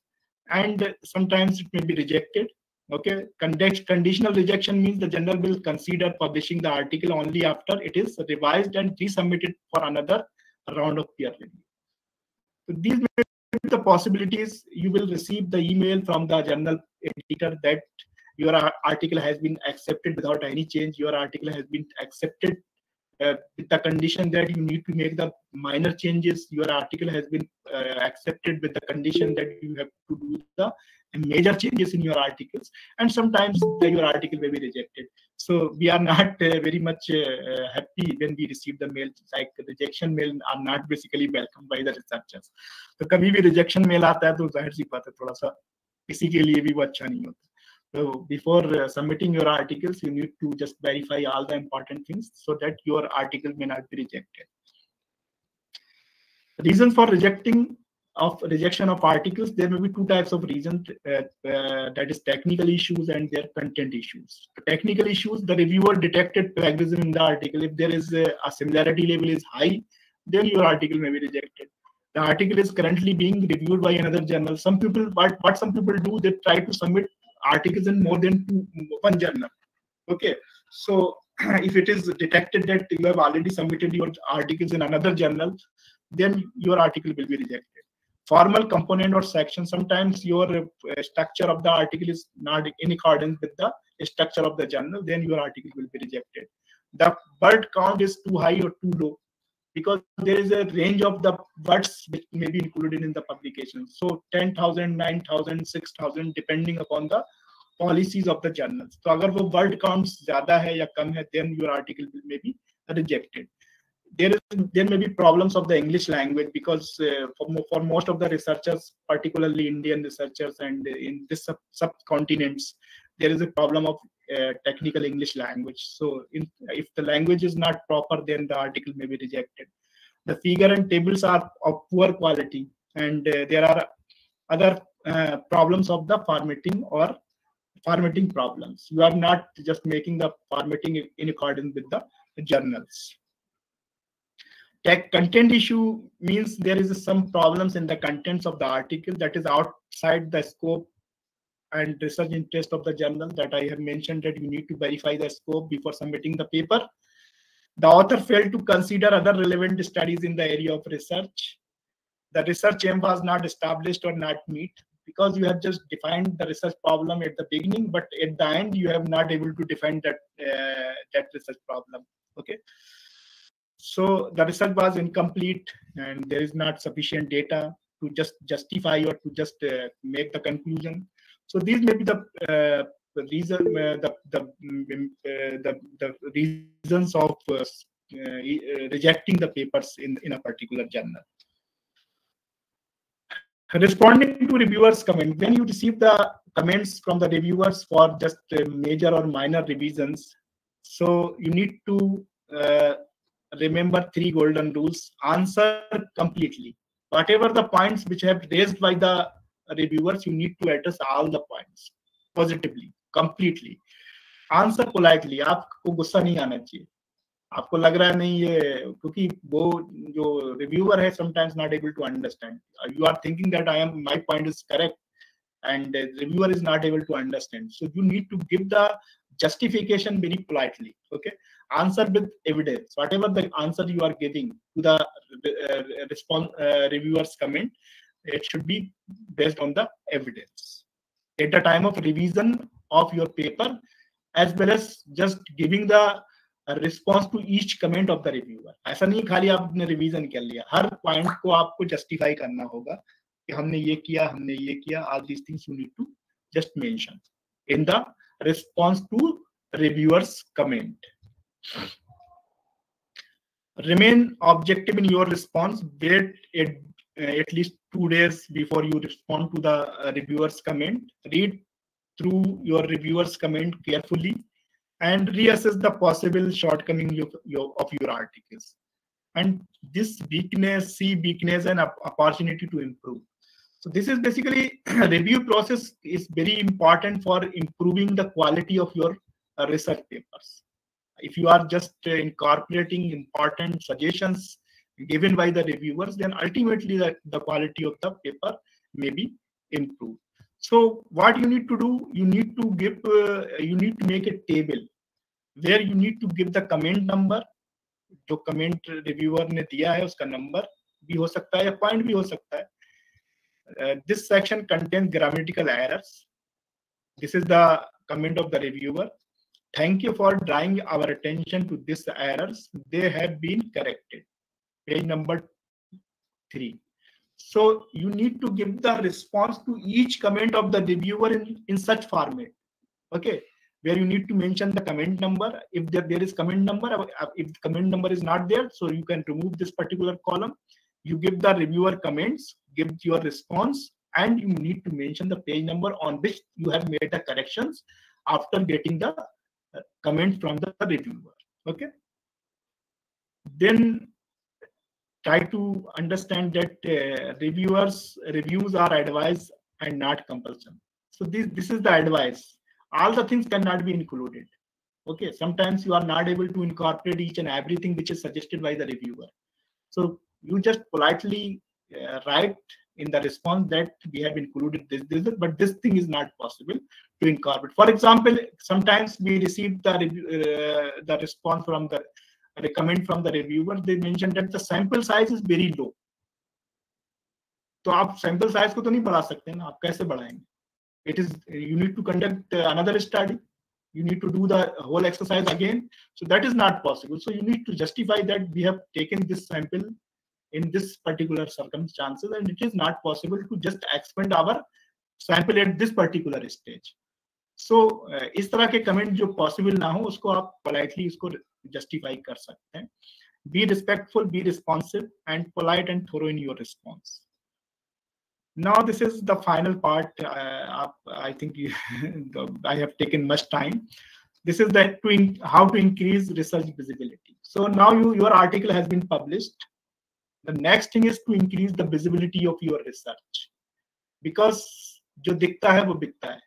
And sometimes it may be rejected. Okay, conditional rejection means the journal will consider publishing the article only after it is revised and resubmitted for another round of peer review. So these may be the possibilities. You will receive the email from the journal editor that your article has been accepted without any change. Your article has been accepted uh, with the condition that you need to make the minor changes. Your article has been uh, accepted with the condition that you have to do the major changes in your articles and sometimes the, your article may be rejected so we are not uh, very much uh, happy when we receive the mail like rejection mail are not basically welcomed by the researchers तो कभी भी rejection mail आता है तो जाहिर सी बात है थोड़ा सा किसी के लिए भी वो अच्छा नहीं होता so before uh, submitting your articles you need to just verify all the important things so that your article may not be rejected reasons for rejecting of rejection of articles, there may be two types of reasons, uh, uh, that is technical issues and their content issues. Technical issues, the reviewer detected plagiarism in the article. If there is a, a, similarity level is high, then your article may be rejected. The article is currently being reviewed by another journal. Some people, what, what some people do, they try to submit articles in more than two, one journal. Okay, so if it is detected that you have already submitted your articles in another journal, then your article will be rejected. Formal component or section sometimes your uh, structure of the article is not in accordance with the structure of the journal then your article will be rejected. The word count is too high or too low because there is a range of the words which may be included in the publication. So 10000 9000 6000 depending upon the policies of the journals so agar wo word counts hai ya kam hai then your article may be rejected. There is there may be problems of the english language because uh, for, for most of the researchers particularly indian researchers and in this sub- subcontinents there is a problem of technical english language. So in, if the language is not proper then the article may be rejected. The figure and tables are of poor quality and uh, there are other uh, problems of the formatting or formatting problems. You are not just making the formatting in accordance with the journals. Tech content issue means there is some problems in the contents of the article that is outside the scope and research interest of the journal that I have mentioned that you need to verify the scope before submitting the paper. The author failed to consider other relevant studies in the area of research. The research aim was not established or not meet because you have just defined the research problem at the beginning, but at the end you have not able to define that uh, that research problem. Okay so the research was incomplete and there is not sufficient data to just justify or to just uh, make the conclusion so these may be the uh, reason uh, the the, mm, uh, the the reasons of uh, uh, rejecting the papers in in a particular journal. Responding to reviewers comment when you receive the comments from the reviewers for just major or minor revisions so you need to remember three golden rules. Answer completely. Whatever the points which have raised by the reviewers you need to address all the points positively completely answer politely आपको गुस्सा नहीं आना चाहिए आपको लग रहा है नहीं ये क्योंकि वो जो रिव्यूअर है sometimes not able to understand you are thinking that I am my point is correct and the reviewer is not able to understand so you need to give the justification very politely okay answer with evidence whatever the answer you are giving to the uh, response uh, reviewers comment it should be based on the evidence at the time of revision of your paper as well as just giving the response to each comment of the reviewer ऐसा नहीं खाली आपने revision कर लिया हर point को आपको justify करना होगा कि हमने ये किया हमने ये किया all these things you need to just mention in the response to reviewers comment remain objective in your response wait at, uh, at least two days before you respond to the uh, reviewer's comment read through your reviewer's comment carefully and reassess the possible shortcoming of your, of your articles. And this weakness see weakness and opportunity to improve. So this is basically review process is very important for improving the quality of your uh, research papers. If you are just uh, incorporating important suggestions given by the reviewers, then ultimately the, the quality of the paper may be improved. So what you need to do, you need to give, uh, you need to make a table where you need to give the comment number, जो comment reviewer ने दिया है उसका number भी हो सकता है या पॉइंट भी हो सकता है this section contains grammatical errors this is the comment of the reviewer Thank you for drawing our attention to these errors. They have been corrected. Page number three. So you need to give the response to each comment of the reviewer in, in such format. Okay, where you need to mention the comment number. If there, there is comment number, uh, if the comment number is not there, so you can remove this particular column. You give the reviewer comments, give your response, and you need to mention the page number on which you have made the corrections after getting the comment from the reviewer okay then try to understand that uh, reviewers reviews are advice and not compulsion so this this is the advice. All the things cannot be included. Okay sometimes you are not able to incorporate each and everything which is suggested by the reviewer. So you just politely uh, write in the response that we have included this, this, but this thing is not possible to incorporate. For example, sometimes we receive the uh, the response from the recommend from the reviewer. They mentioned that the sample size is very low. तो आप sample size को तो नहीं बढ़ा सकते ना आप कैसे बढ़ाएँगे it is you need to conduct another study you need to do the whole exercise again so that is not possible so you need to justify that we have taken this sample in this particular circumstances and it is not possible to just expand our sample at this particular stage so uh, इस तरह के comment जो possible ना हो उसको आप politely इसको justify कर सकते हैं Be respectful, be responsive, and polite and thorough in your response. Now, this is the final part. Uh, I think you, I have taken much time. This is the to how to increase research visibility. So now you, your article has been published. The next thing is to increase the visibility of your research because जो दिखता है वो बिकता है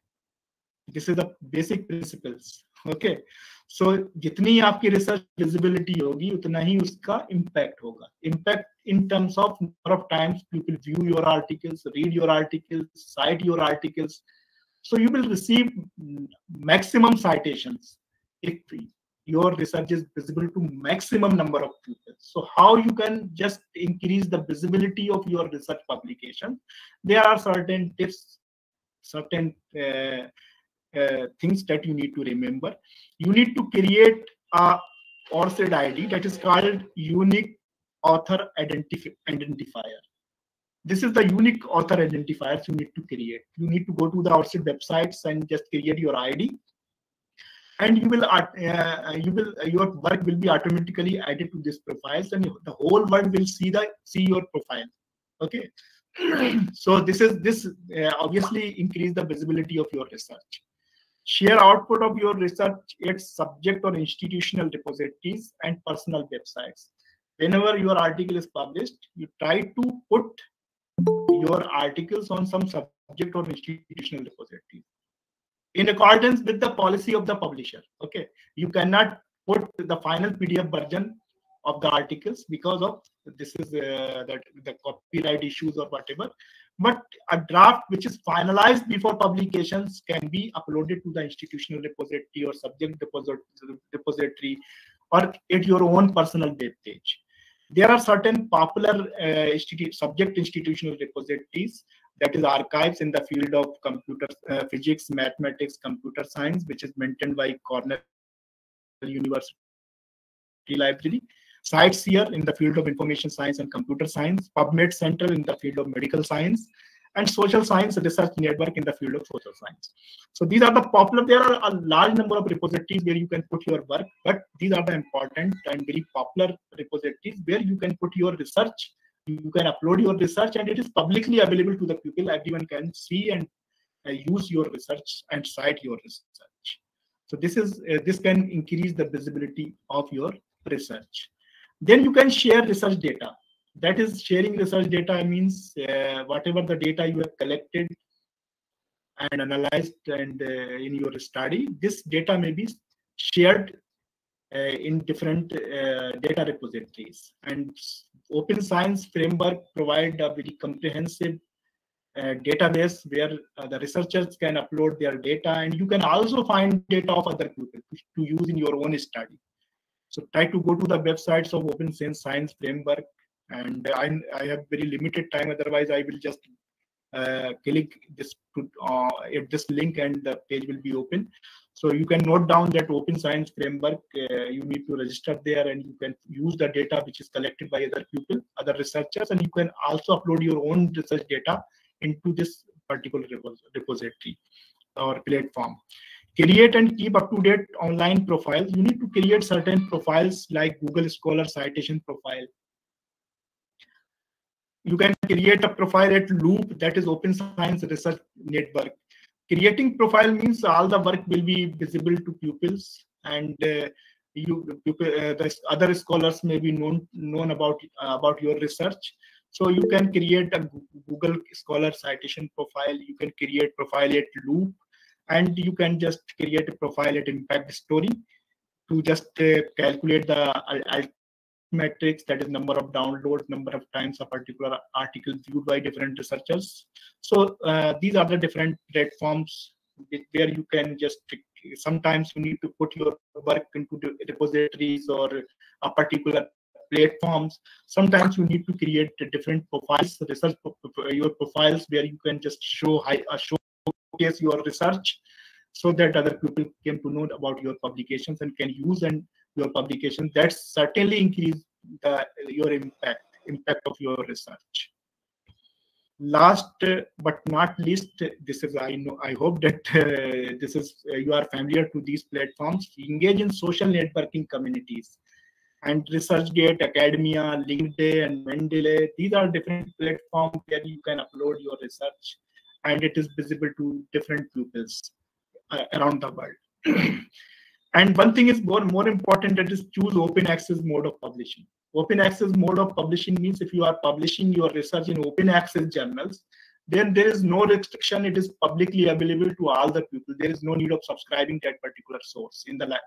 this is the basic principles okay so जितनी आपकी research visibility होगी उतना ही उसका इम्पैक्ट होगा impact in terms of number of times people view your articles read your articles cite your articles so you will receive maximum citations if your research is visible to maximum number of people so how you can just increase the visibility of your research publication there are certain tips certain uh, uh, things that you need to remember. You need to create a ORCID ID that is called unique author identif identifier. This is the unique author identifiers you need to create. You need to go to the ORCID websites and just create your ID, and you will uh, you will your work will be automatically added to this profiles, and the whole world will see the see your profile. Okay, so this is this uh, obviously increase the visibility of your research share output of your research at subject or institutional repositories and personal websites. Whenever your article is published you try to put your articles on some subject or institutional repository. In accordance with the policy of the publisher okay? You cannot put the final pdf version of the articles because of this is uh, that the copyright issues or whatever but a draft which is finalized before publications can be uploaded to the institutional repository or subject repository or at your own personal web page. There are certain popular uh, subject institutional repositories that is arXiv in the field of computer uh, physics mathematics computer science which is maintained by cornell university library CiteSeer in the field of information science and computer science, PubMed Center in the field of medical science, and Social Science Research Network in the field of social science. So these are the popular, there are a large number of repositories where you can put your work, but these are the important and very popular repositories where you can put your research, you can upload your research and it is publicly available to the people. Everyone can see and uh, use your research and cite your research. So this is uh, this can increase the visibility of your research. Then you can share research data. That is sharing research data means uh, whatever the data you have collected and analyzed and uh, in your study, this data may be shared uh, in different uh, data repositories. And Open Science Framework provide a very comprehensive uh, database where uh, the researchers can upload their data and you can also find data of other people to use in your own study. So try to go to the websites of Open Science Framework. And I, I have very limited time. Otherwise, I will just uh, click this to, uh, at this link and the page will be open. So you can note down that Open Science Framework, uh, you need to register there and you can use the data which is collected by other people, other researchers, and you can also upload your own research data into this particular repository or platform create and keep up to date online profiles you need to create certain profiles like google scholar citation profile. You can create a profile at loop that is open science research network. Creating profile means all the work will be visible to pupils and uh, you uh, the other scholars may be known known about uh, about your research. So you can create a google scholar citation profile. You can create profile at loop and you can just create a profile at Impactstory to just uh, calculate the metrics that is number of downloads number of times a particular article viewed by different researchers. So uh, these are the different platforms where you can just sometimes you need to put your work into the repositories or a particular platforms. Sometimes you need to create different profiles research your profiles where you can just show high uh, show showcase your research so that other people came to know about your publications and can use and your publication that certainly increase the your impact impact of your research last but not least this is i know i hope that uh, this is uh, you are familiar to these platforms engage in social networking communities and ResearchGate, Academia, LinkedIn, and Mendeley. These are different platforms where you can upload your research and it is visible to different pupils uh, around the world. and one thing is more, more important that is choose open access mode of publishing. Open access mode of publishing means if you are publishing your research in open access journals, then there is no restriction. It is publicly available to all the people. There is no need of subscribing to that particular source in the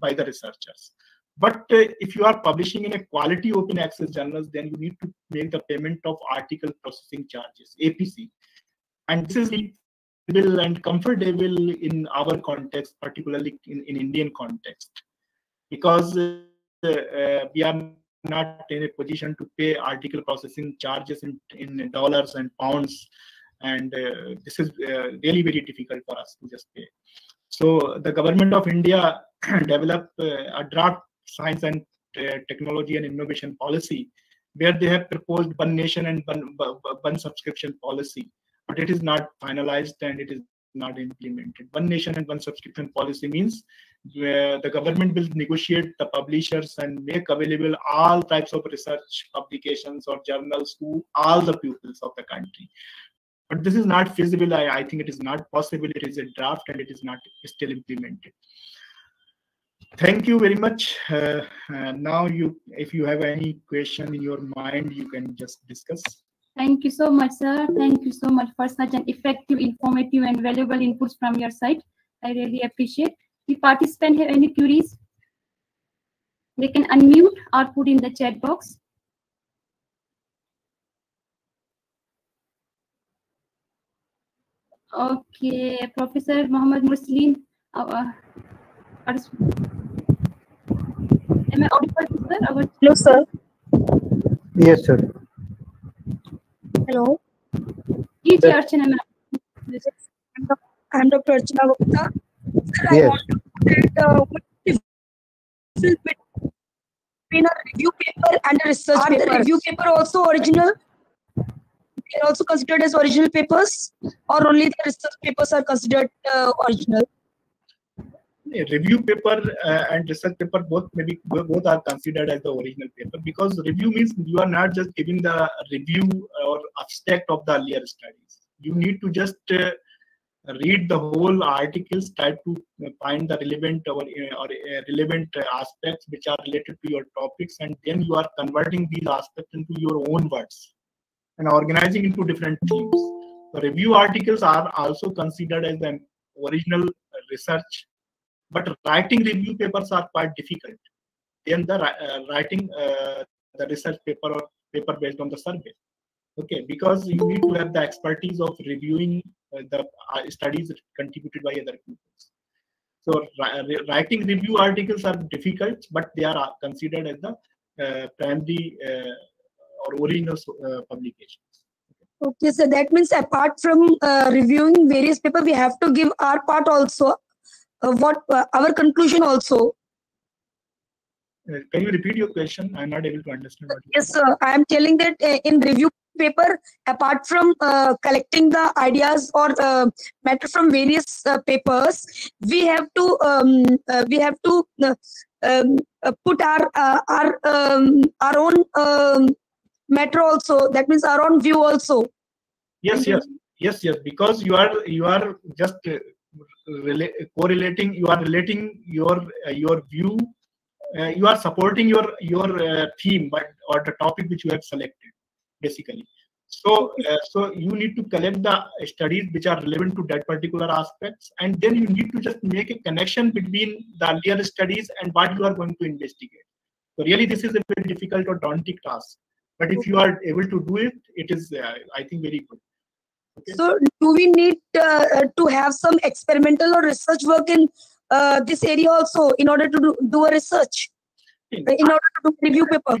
by the researchers. But uh, if you are publishing in a quality open access journals, then you need to make the payment of article processing charges, APC. And this is visible and comfortable in our context, particularly in, in Indian context, because uh, uh, we are not in a position to pay article processing charges in, in dollars and pounds. And uh, this is uh, really very difficult for us to just pay. So the government of India developed uh, a draft science and uh, technology and innovation policy where they have proposed one nation and one, one subscription policy, but it is not finalized and it is not implemented. One nation and one subscription policy means where the government will negotiate the publishers and make available all types of research publications or journals to all the pupils of the country. But this is not feasible. I, I think it is not possible. It is a draft and it is not still implemented thank you very much. Uh, uh, now, you, if you have any question in your mind, you can just discuss. Thank you so much, sir. Thank you so much for such an effective, informative, and valuable inputs from your side. I really appreciate. If participants have any queries, they can unmute or put in the chat box. Okay, Professor Muhammad Mursaleen. Uh, Am I audible, sir? Hello, sir. Yes, sir. Hello. Yes, Archana, I'm Dr. Archana Gupta. Yes. I want to get uh, between a review paper and a research Are paper. the review paper also original? They are also considered as original papers, or only the research papers are considered uh, original. A review paper uh, and research paper both maybe both are considered as the original paper because review means you are not just giving the review or abstract of the earlier studies. You need to just uh, read the whole articles, try to find the relevant or, or uh, relevant aspects which are related to your topics, and then you are converting these aspects into your own words and organizing into different themes. The review articles are also considered as the original research but writing review papers are quite difficult. Than the uh, writing uh, the research paper or paper based on the survey. Okay because you need to have the expertise of reviewing uh, the uh, studies contributed by other people so writing review articles are difficult but they are uh, considered as the uh, primary or original publications. Okay, so that means apart from reviewing various paper, we have to give our part also uh, what uh, our conclusion also. Uh, can you repeat your question? I'm not able to understand. What yes, sir. I am telling that uh, in review paper, apart from uh, collecting the ideas or matter from various papers, we have to um, we have to um, put our our um, our own um, matter also. That means our own view also. Yes, yes, yes, yes. Because you are you are just correlating you are relating your uh, your view uh, you are supporting your your uh, theme but or the topic which you have selected basically so so you need to collect the studies which are relevant to that particular aspects and then you need to just make a connection between the earlier studies and what you are going to investigate so really this is a very difficult or daunting task but if you are able to do it it is i think very good. So, do we need uh, to have some experimental or research work in uh, this area also in order to do, do a research? In, in order to do review paper.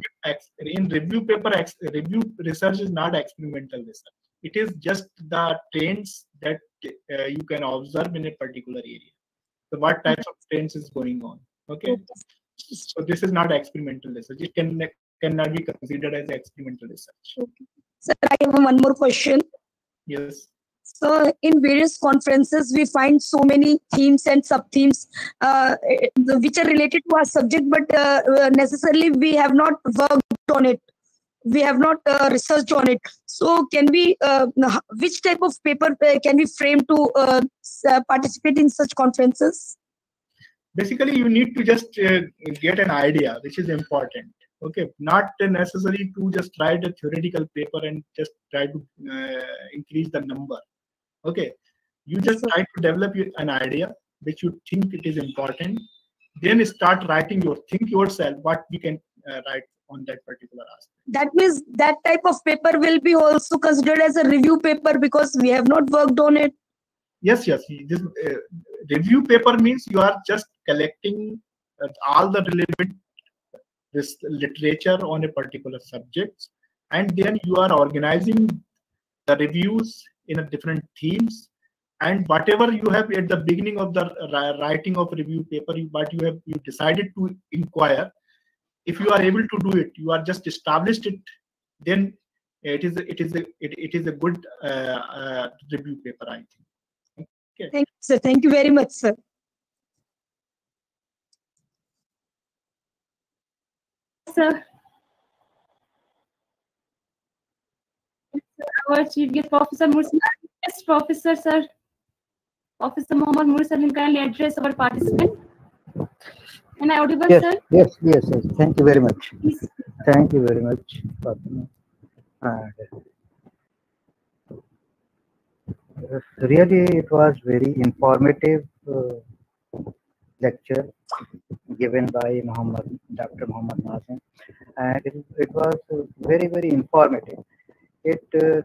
In review paper, review research is not experimental research. It is just the trends that uh, you can observe in a particular area. So, what types of trends is going on? Okay. okay. So, this is not experimental research. It can cannot be considered as experimental research. Okay. Sir, I have one more question. Yes. So in various conferences, we find so many themes and sub-themes uh, which are related to our subject, but uh, uh, necessarily we have not worked on it. We have not uh, researched on it. So can we, uh, which type of paper uh, can we frame to participate in such conferences? basically you need to just uh, get an idea which is important okay not necessary to just write a theoretical paper and just try to uh, increase the number okay you just try to develop an idea which you think it is important then start writing your think yourself what we can uh, write on that particular aspect That means that type of paper will be also considered as a review paper because we have not worked on it. yes yes this uh, review paper means you are just collecting uh, all the relevant this literature on a particular subject and then you are organizing the reviews in a different themes and whatever you have at the beginning of the writing of review paper what you have you decided to inquire if you are able to do it you are just established it then it is it is a, it, it is a good uh, uh, review paper i think Thank you, sir. Thank you very much, sir. Sir. Our chief guest, Professor Mursaleen, yes, Professor, sir. Professor Mohammad Mursaleen kindly address our participant. Am I audible, Yes, sir? yes, yes, yes. Thank you very much. Please. Thank you very much. Fatima. And uh, really, it was very informative uh, lecture given by Muhammad, Dr. Muhammad Nazim, and it, it was very, very informative. It uh,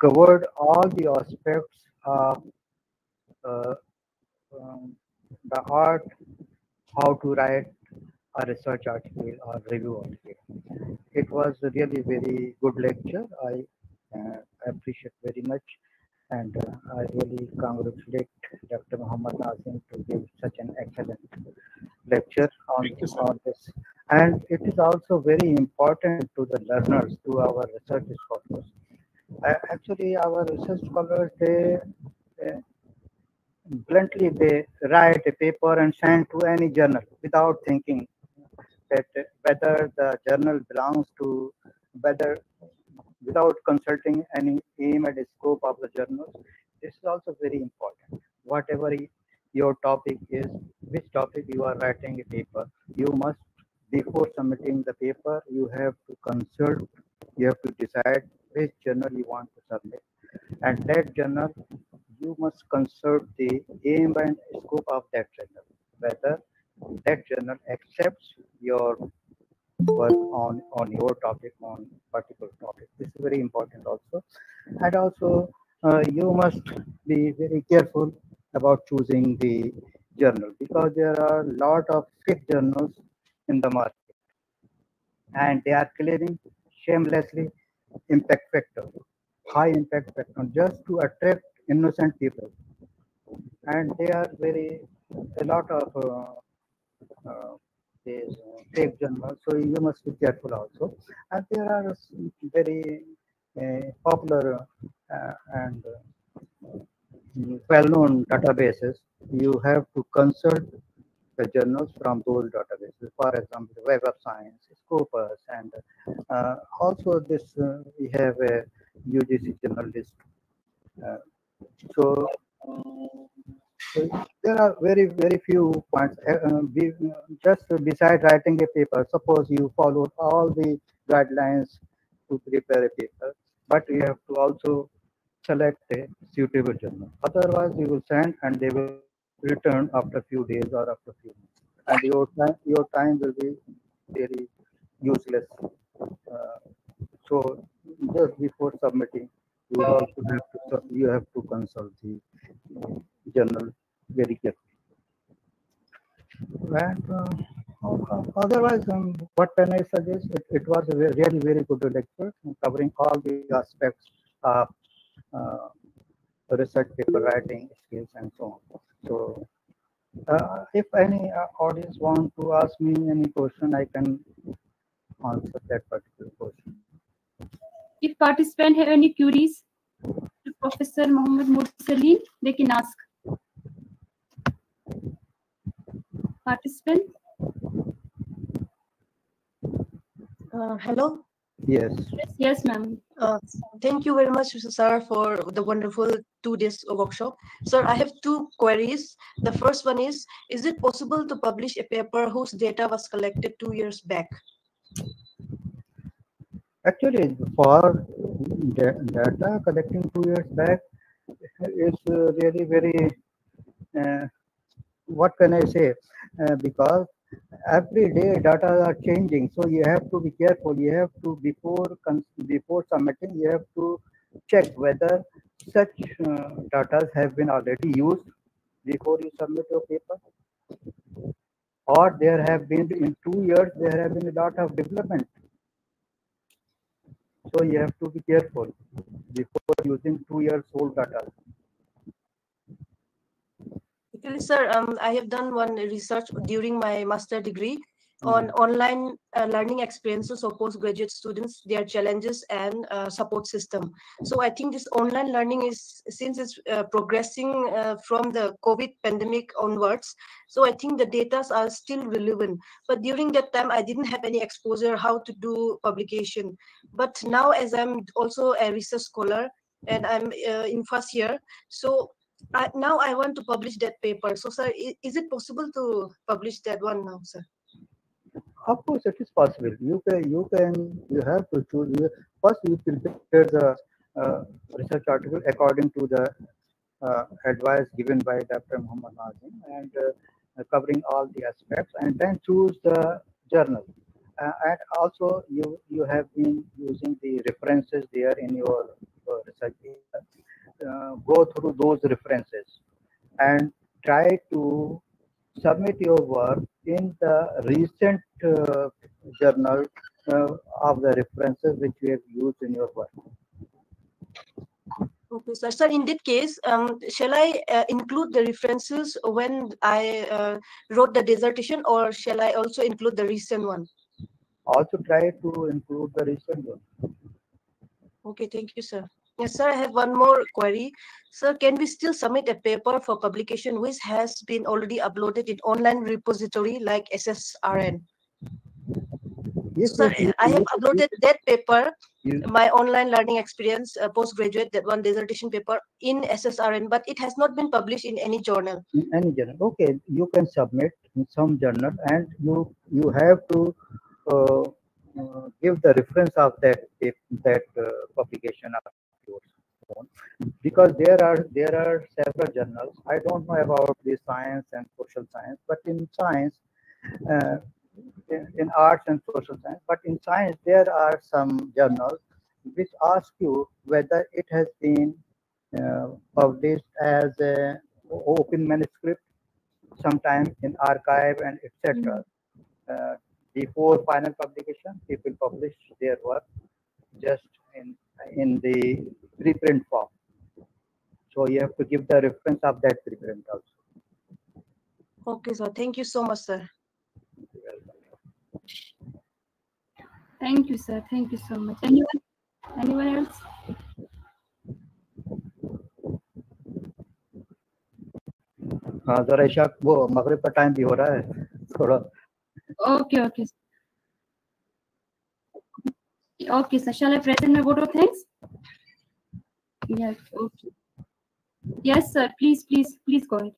covered all the aspects of uh, um, the art, how to write a research article or review article. It was really very good lecture. I uh, appreciate very much, and uh, I really congratulate Dr. Muhammad Nazim to give such an excellent lecture on, you, on this. And it is also very important to the learners, to our research scholars. Uh, actually, our research scholars, they uh, bluntly they write a paper and send to any journal without thinking that whether the journal belongs to whether without consulting any aim and scope of the journals this is also very important. Whatever your topic is which topic you are writing a paper you must before submitting the paper you have to consult you have to decide which journal you want to submit. And that journal you must consult the aim and scope of that journal, whether that journal accepts your work on, on your topic, on particular topic. This is very important also. And also, uh, you must be very careful about choosing the journal because there are a lot of fake journals in the market and they are claiming shamelessly impact factor, high impact factor, just to attract innocent people. And they are very, a lot of uh, uh, these fake journals, so you must be careful also. And there are very uh, popular uh, and uh, well-known databases. You have to consult the journals from those databases. For example, Web of Science, Scopus, and uh, also this uh, we have a UGC journal list. Uh, so there are very very few points. Uh, uh, be, just beside writing a paper, suppose you followed all the guidelines to prepare a paper, but you have to also select a suitable journal. Otherwise, you will send and they will return after a few days or after few months, and your time your time will be very useless. Uh, so just before submitting, you also have to you have to consult the uh, journal very carefully. And uh, o- o- otherwise, um, what can I suggest? It, it was a ve- really very good lecture covering all the aspects of uh, research paper writing skills and so on. So, uh, if any uh, audience want to ask me any question, I can answer that particular question. If participant have any queries, to Professor Mohammed Mursaleen. They can ask. Participant. Uh, hello. Yes. Yes, yes, ma'am. Uh, thank you very much, Mr. Sir, for the wonderful two days workshop. Sir, I have two queries. The first one is, is it possible to publish a paper whose data was collected two years back? Actually, for data collecting two years back is really very, uh, what can I say? Uh, because every day data are changing, so you have to be careful. You have to before before submitting, you have to check whether such uh, data have been already used before you submit your paper, or there have been in two years there have been a lot of development so you have to be careful before using two years old data. Actually, sir, um, I have done one research during my master degree on online uh, learning experiences of postgraduate students, their challenges and uh, support system. So I think this online learning is, since it's uh, progressing uh, from the COVID pandemic onwards, so I think the data are still relevant. But during that time, I didn't have any exposure how to do publication. But now as I'm also a research scholar and I'm uh, in first year, so I, now I want to publish that paper. So sir, is it possible to publish that one now, sir? Of course, it is possible. You can, you can, you have to choose. First, you prepare the uh, research article according to the uh, advice given by Dr. Muhammad Nazim and uh, covering all the aspects, and then choose the journal. Uh, and also, you you have been using the references there in your uh, research. Uh, go through those references and try to submit your work in the recent uh, journal uh, of the references which you have used in your work. Okay, sir. Sir, in that case, um, shall I uh, include the references when I uh, wrote the dissertation, or shall I also include the recent one? Also try to include the recent one. Okay, thank you, sir. Yes, sir. I have one more query. Sir, can we still submit a paper for publication which has been already uploaded in online repository like SSRN? Yes, Sir, yes, I have uploaded that paper, you- my online learning experience, uh, postgraduate, that one dissertation paper in SSRN, but it has not been published in any journal. in any journal. Okay, you can submit in some journal and you you have to uh, uh, give the reference of that that uh, publication yours because there are there are several journals. I don't know about the science and social science, but in science, uh, in, in arts and social science, but in science there are some journals which ask you whether it has been uh, published as a open manuscript, sometime in arXiv and etc. Uh, before final publication, people publish their work just in in the preprint form. So you have to give the reference of that preprint also. Okay, sir. Thank you so much, sir. Thank you, sir. Thank you so much. Anyone? Anyone else? हाँ जरा इशाक वो मगरिब का time भी हो रहा है थोड़ा Okay, okay. Okay, sir. Shall I present my vote of thanks? Yes, okay. Yes, sir. Please, please, please go ahead.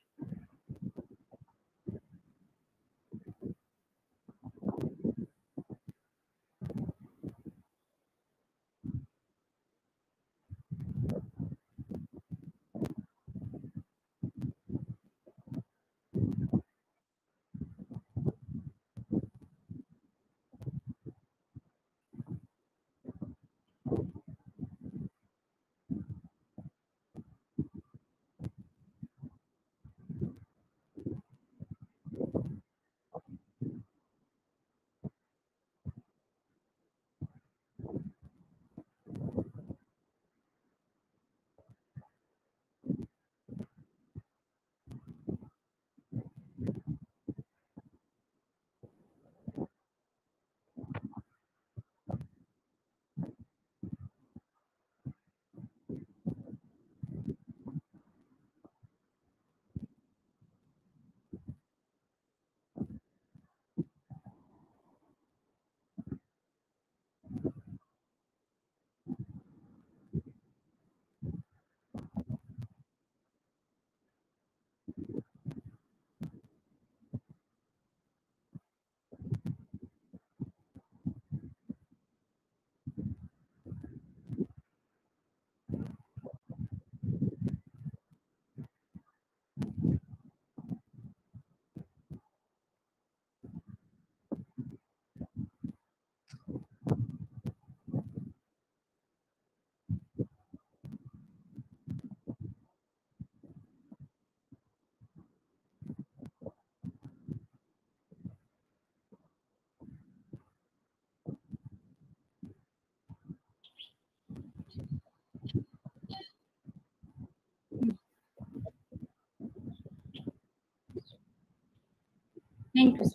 Thank you.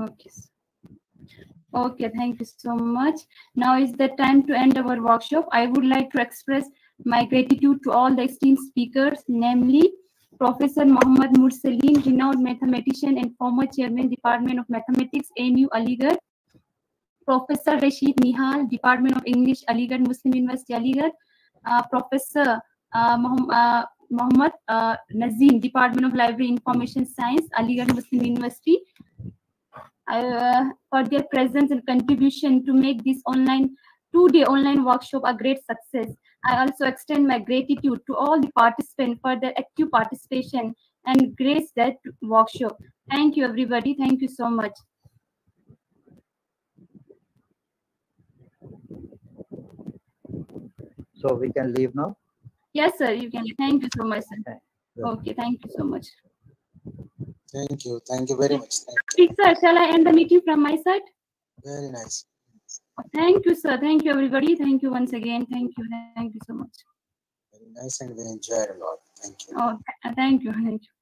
Okay. Okay, thank you so much. Now is the time to end our workshop. I would like to express my gratitude to all the esteemed speakers, namely Professor Muhammad Mursaleen, renowned mathematician and former chairman, Department of Mathematics, ANU Aligarh. Professor Rashid Nihal, Department of English, Aligarh Muslim University, Aligarh. Uh, Professor uh, uh, Muhammad uh, Nazim, Department of Library Information Science, Aligarh Muslim University. for their presence and contribution to make this online two-day online workshop a great success. I also extend my gratitude to all the participants for their active participation and grace that workshop. Thank you, everybody. Thank you so much. So we can leave now. Yes, sir. You can. Thank you so much, sir. Good. Okay. Thank you so much. Thank you. Thank you very much. Thank Please, sir, shall I end the meeting from my side? Very nice. Thank you, sir. Thank you, everybody. Thank you once again. Thank you. Thank you so much. Very nice and we enjoyed a lot. Thank you. Oh, th- thank you. Thank you.